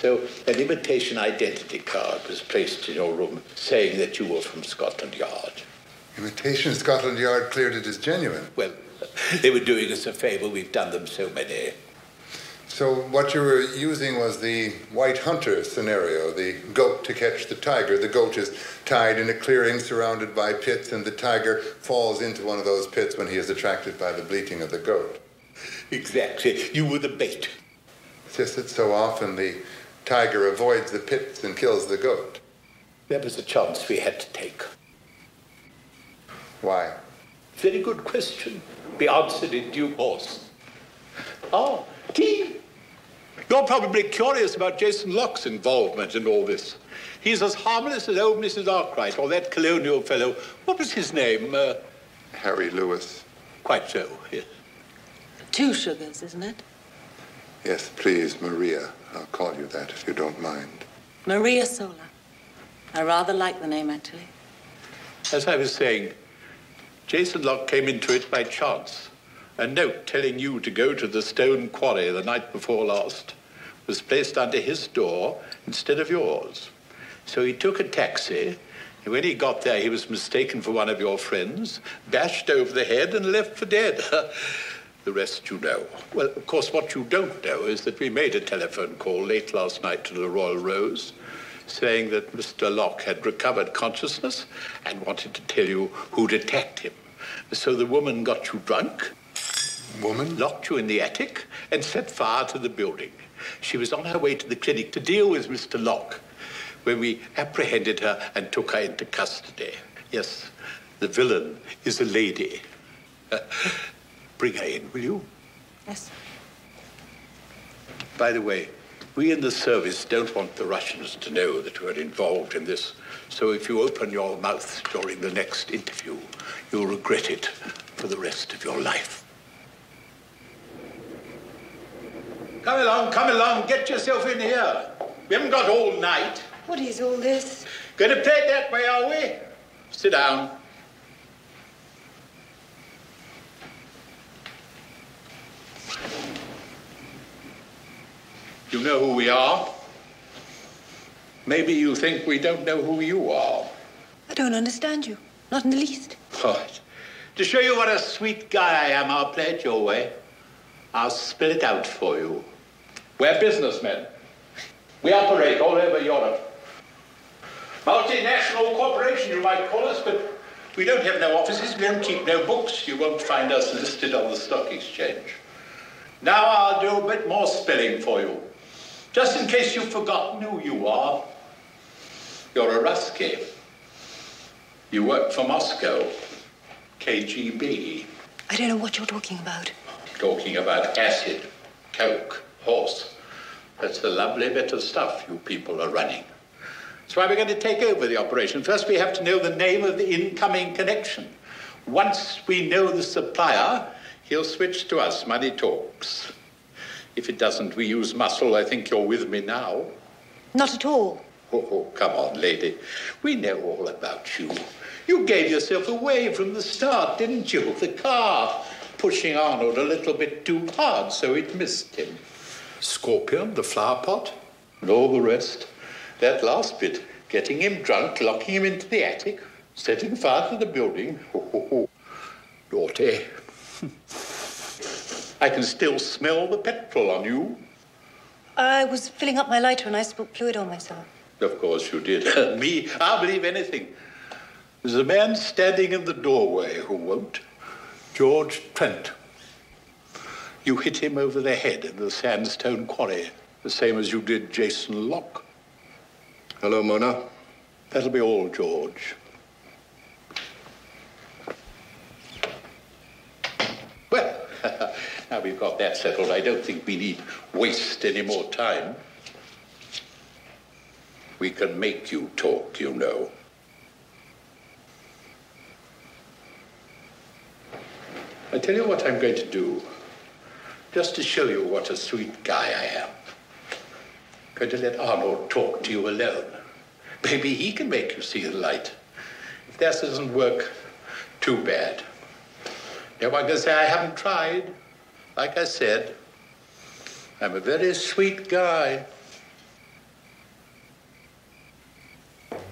So, an imitation identity card was placed in your room saying that you were from Scotland Yard. Imitation Scotland Yard cleared it as genuine. Well, they were doing us a favor. We've done them so many. So what you were using was the white hunter scenario, the goat to catch the tiger. The goat is tied in a clearing surrounded by pits, and the tiger falls into one of those pits when he is attracted by the bleating of the goat. Exactly. You were the bait. It's just that so often the tiger avoids the pits and kills the goat. That was a chance we had to take. Why? Very good question. Be answered in due course. Ah, tea. You're probably curious about Jason Locke's involvement in all this. He's as harmless as old Mrs. Arkwright or that colonial fellow. What was his name? Uh, Harry Lewis. quite so, yes. Two sugars, isn't it? Yes, please, Maria. I'll call you that if you don't mind. Maria Sola. I rather like the name, actually. As I was saying, Jason Locke came into it by chance. A note telling you to go to the stone quarry the night before last was placed under his door instead of yours. So he took a taxi, and when he got there, he was mistaken for one of your friends, bashed over the head, and left for dead. the rest you know. Well, of course, what you don't know is that we made a telephone call late last night to the Royal Rose saying that Mr. Locke had recovered consciousness and wanted to tell you who'd attacked him. So the woman got you drunk. Woman? Locked you in the attic and set fire to the building. She was on her way to the clinic to deal with Mr. Locke when we apprehended her and took her into custody. Yes, the villain is a lady. Bring her in, will you? Yes. By the way, we in the service don't want the Russians to know that we're involved in this. So if you open your mouth during the next interview, you'll regret it for the rest of your life. Come along, come along, get yourself in here. We haven't got all night. What is all this? Going to play it that way, are we? Sit down. You know who we are? Maybe you think we don't know who you are. I don't understand you. Not in the least. What? To show you what a sweet guy I am, I'll play it your way. I'll spell it out for you. We're businessmen. We operate all over Europe. Multinational corporation, you might call us, but we don't have no offices, we don't keep no books. You won't find us listed on the stock exchange. Now I'll do a bit more spelling for you. Just in case you've forgotten who you are. You're a Rusky. You work for Moscow. KGB. I don't know what you're talking about. Talking about acid, coke, horse. That's the lovely bit of stuff you people are running. That's why we're going to take over the operation. First, we have to know the name of the incoming connection. Once we know the supplier, he'll switch to us. Money talks. If it doesn't, we use muscle. I think you're with me now. Not at all. Oh, oh, come on, lady. We know all about you. You gave yourself away from the start, didn't you? The car pushing Arnold a little bit too hard, so it missed him. Scorpion, the flower pot, and all the rest. That last bit, getting him drunk, locking him into the attic, setting fire to the building. Oh, oh, oh. Naughty. I can still smell the petrol on you. I was filling up my lighter and I spilt fluid on myself. Of course you did. Me, I'll believe anything. There's a man standing in the doorway who won't. George Trent. You hit him over the head in the sandstone quarry, the same as you did Jason Locke. Hello, Mona. That'll be all, George. Well, now we've got that settled, I don't think we need waste any more time. We can make you talk, you know. I tell you what I'm going to do, just to show you what a sweet guy I am. I'm going to let Arnold talk to you alone. Maybe he can make you see the light. If that doesn't work, too bad. No one can say I haven't tried. Like I said, I'm a very sweet guy. Well,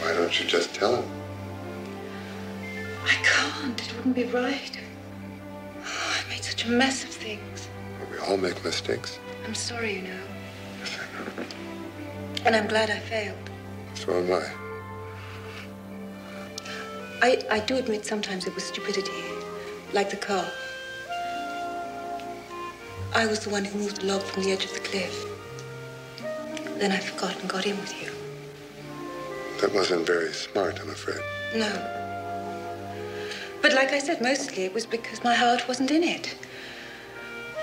why don't you just tell him? I can't. It wouldn't be right. Oh, I made such a mess of things. Well, we all make mistakes. I'm sorry, you know. And I'm glad I failed. So am I. I, I do admit sometimes it was stupidity, like the car. I was the one who moved the log from the edge of the cliff. Then I forgot and got in with you. That wasn't very smart, I'm afraid. No. But like I said, mostly it was because my heart wasn't in it.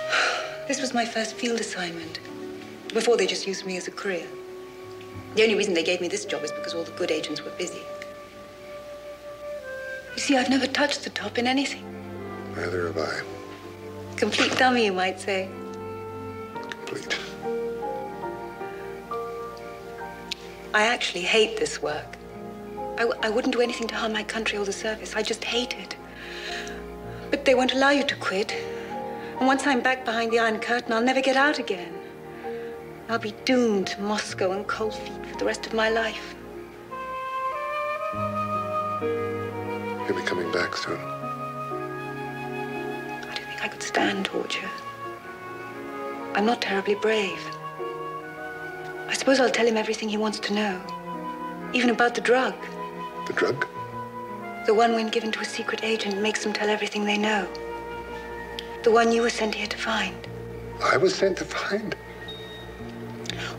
This was my first field assignment. Before they just used me as a courier. The only reason they gave me this job is because all the good agents were busy. You see, I've never touched the top in anything. Neither have I. Complete dummy, you might say. Complete. I actually hate this work. I, w- I wouldn't do anything to harm my country or the service. I just hate it. But they won't allow you to quit. And once I'm back behind the Iron Curtain, I'll never get out again. I'll be doomed to Moscow and cold feet for the rest of my life. You'll be coming back soon. I don't think I could stand torture. I'm not terribly brave. I suppose I'll tell him everything he wants to know, even about the drug. The drug? The one when given to a secret agent makes them tell everything they know. The one you were sent here to find. I was sent to find?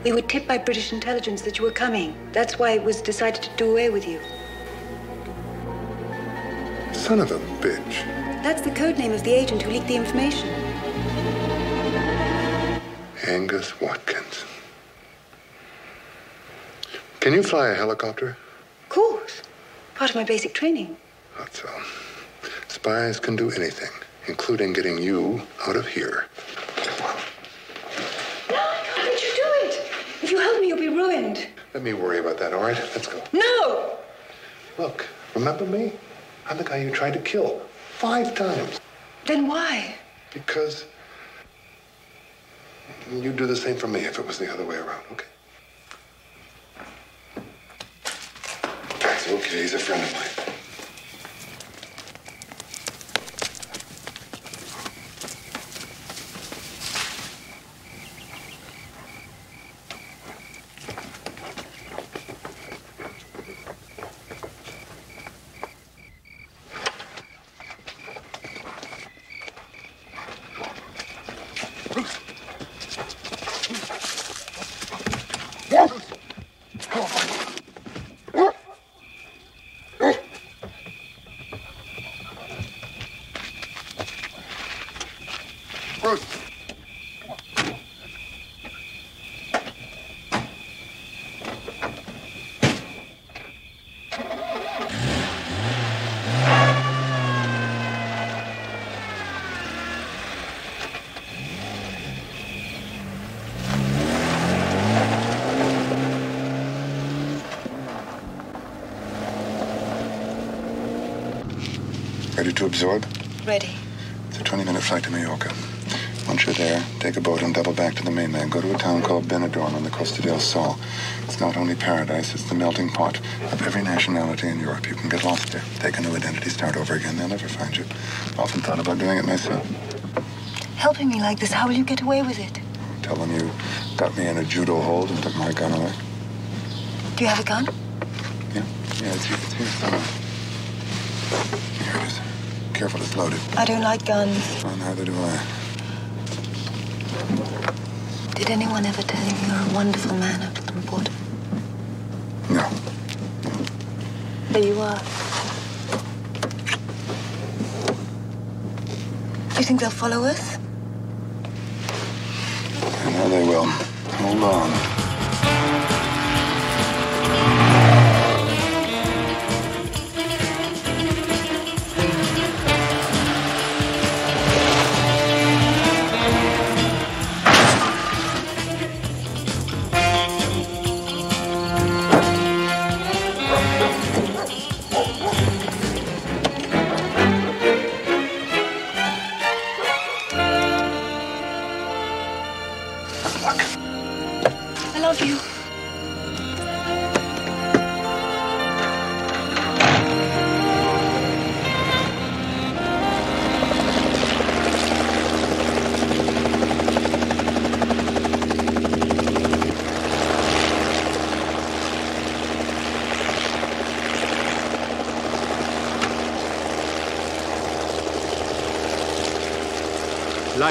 We were tipped by British intelligence that you were coming. That's why it was decided to do away with you. Son of a bitch. That's the code name of the agent who leaked the information. Angus Watkins. Can you fly a helicopter? Of course. Part of my basic training. Not so. Spies can do anything, including getting you out of here. No, how did you do it? If you help me, you'll be ruined. Let me worry about that, all right? Let's go. No! Look, remember me? I'm the guy you tried to kill five times. Then why? Because you'd do the same for me if it was the other way around, okay? It's okay, he's a friend of mine. To absorb? Ready. It's a 20 minute flight to Mallorca. Once you're there, take a boat and double back to the mainland. Go to a town called Benidorm on the Costa del Sol. It's not only paradise, it's the melting pot of every nationality in Europe. You can get lost there, take a new identity, start over again. They'll never find you. Often thought about doing it myself. Helping me like this, how will you get away with it? Tell them you got me in a judo hold and took my gun away. Do you have a gun? Yeah, yeah, it's here, it's here somewhere. Here it is. Careful, it's loaded. I don't like guns. Well, neither do I. Did anyone ever tell you you're a wonderful man, Appleton Porter? No. There you are. Do you think they'll follow us? I know they will. Hold on.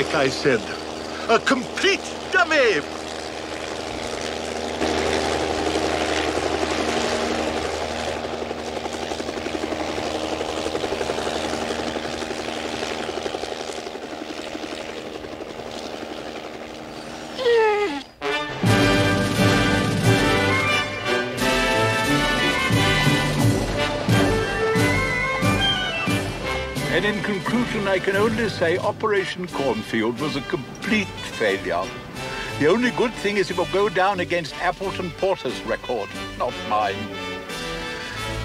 Like I said, a complete I can only say Operation Cornfield was a complete failure. The only good thing is it will go down against Appleton Porter's record, not mine.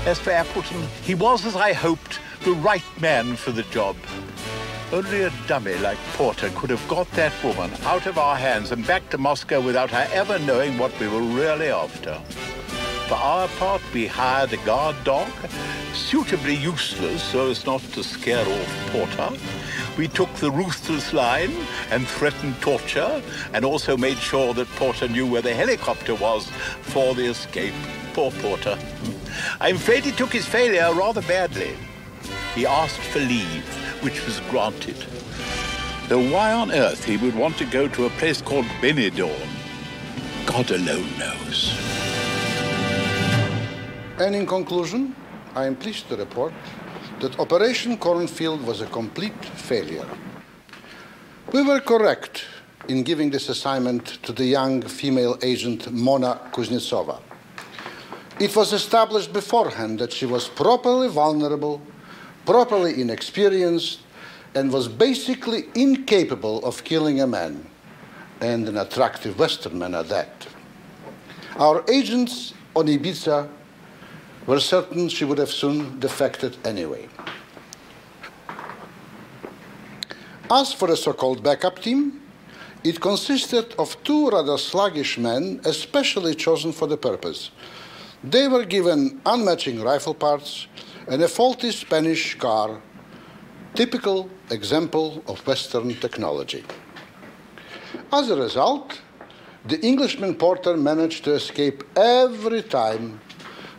As for Appleton, he was, as I hoped, the right man for the job. Only a dummy like Porter could have got that woman out of our hands and back to Moscow without her ever knowing what we were really after. For our part, we hired a guard dog, suitably useless so as not to scare off Porter. We took the ruthless line and threatened torture, and also made sure that Porter knew where the helicopter was for the escape. Poor Porter. I'm afraid he took his failure rather badly. He asked for leave, which was granted. Though why on earth he would want to go to a place called Benidorm, God alone knows. And in conclusion, I am pleased to report that Operation Cornfield was a complete failure. We were correct in giving this assignment to the young female agent Mona Kuznetsova. It was established beforehand that she was properly vulnerable, properly inexperienced, and was basically incapable of killing a man, and an attractive Western man at that. Our agents on Ibiza were certain she would have soon defected anyway. As for the so-called backup team, it consisted of two rather sluggish men, especially chosen for the purpose. They were given unmatching rifle parts and a faulty Spanish car, typical example of Western technology. As a result, the Englishman Porter managed to escape every time,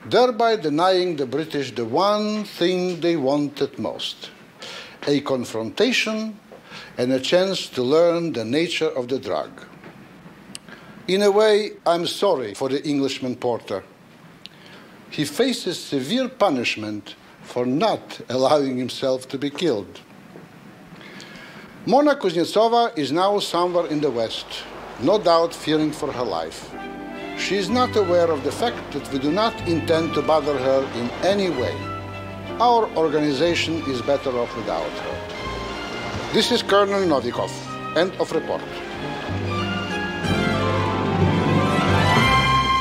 thereby denying the British the one thing they wanted most a confrontation and a chance to learn the nature of the drug. In a way, I'm sorry for the Englishman Porter. He faces severe punishment for not allowing himself to be killed. Mona Kuznetsova is now somewhere in the West, no doubt fearing for her life. She is not aware of the fact that we do not intend to bother her in any way. Our organization is better off without her. This is Colonel Novikov. End of report.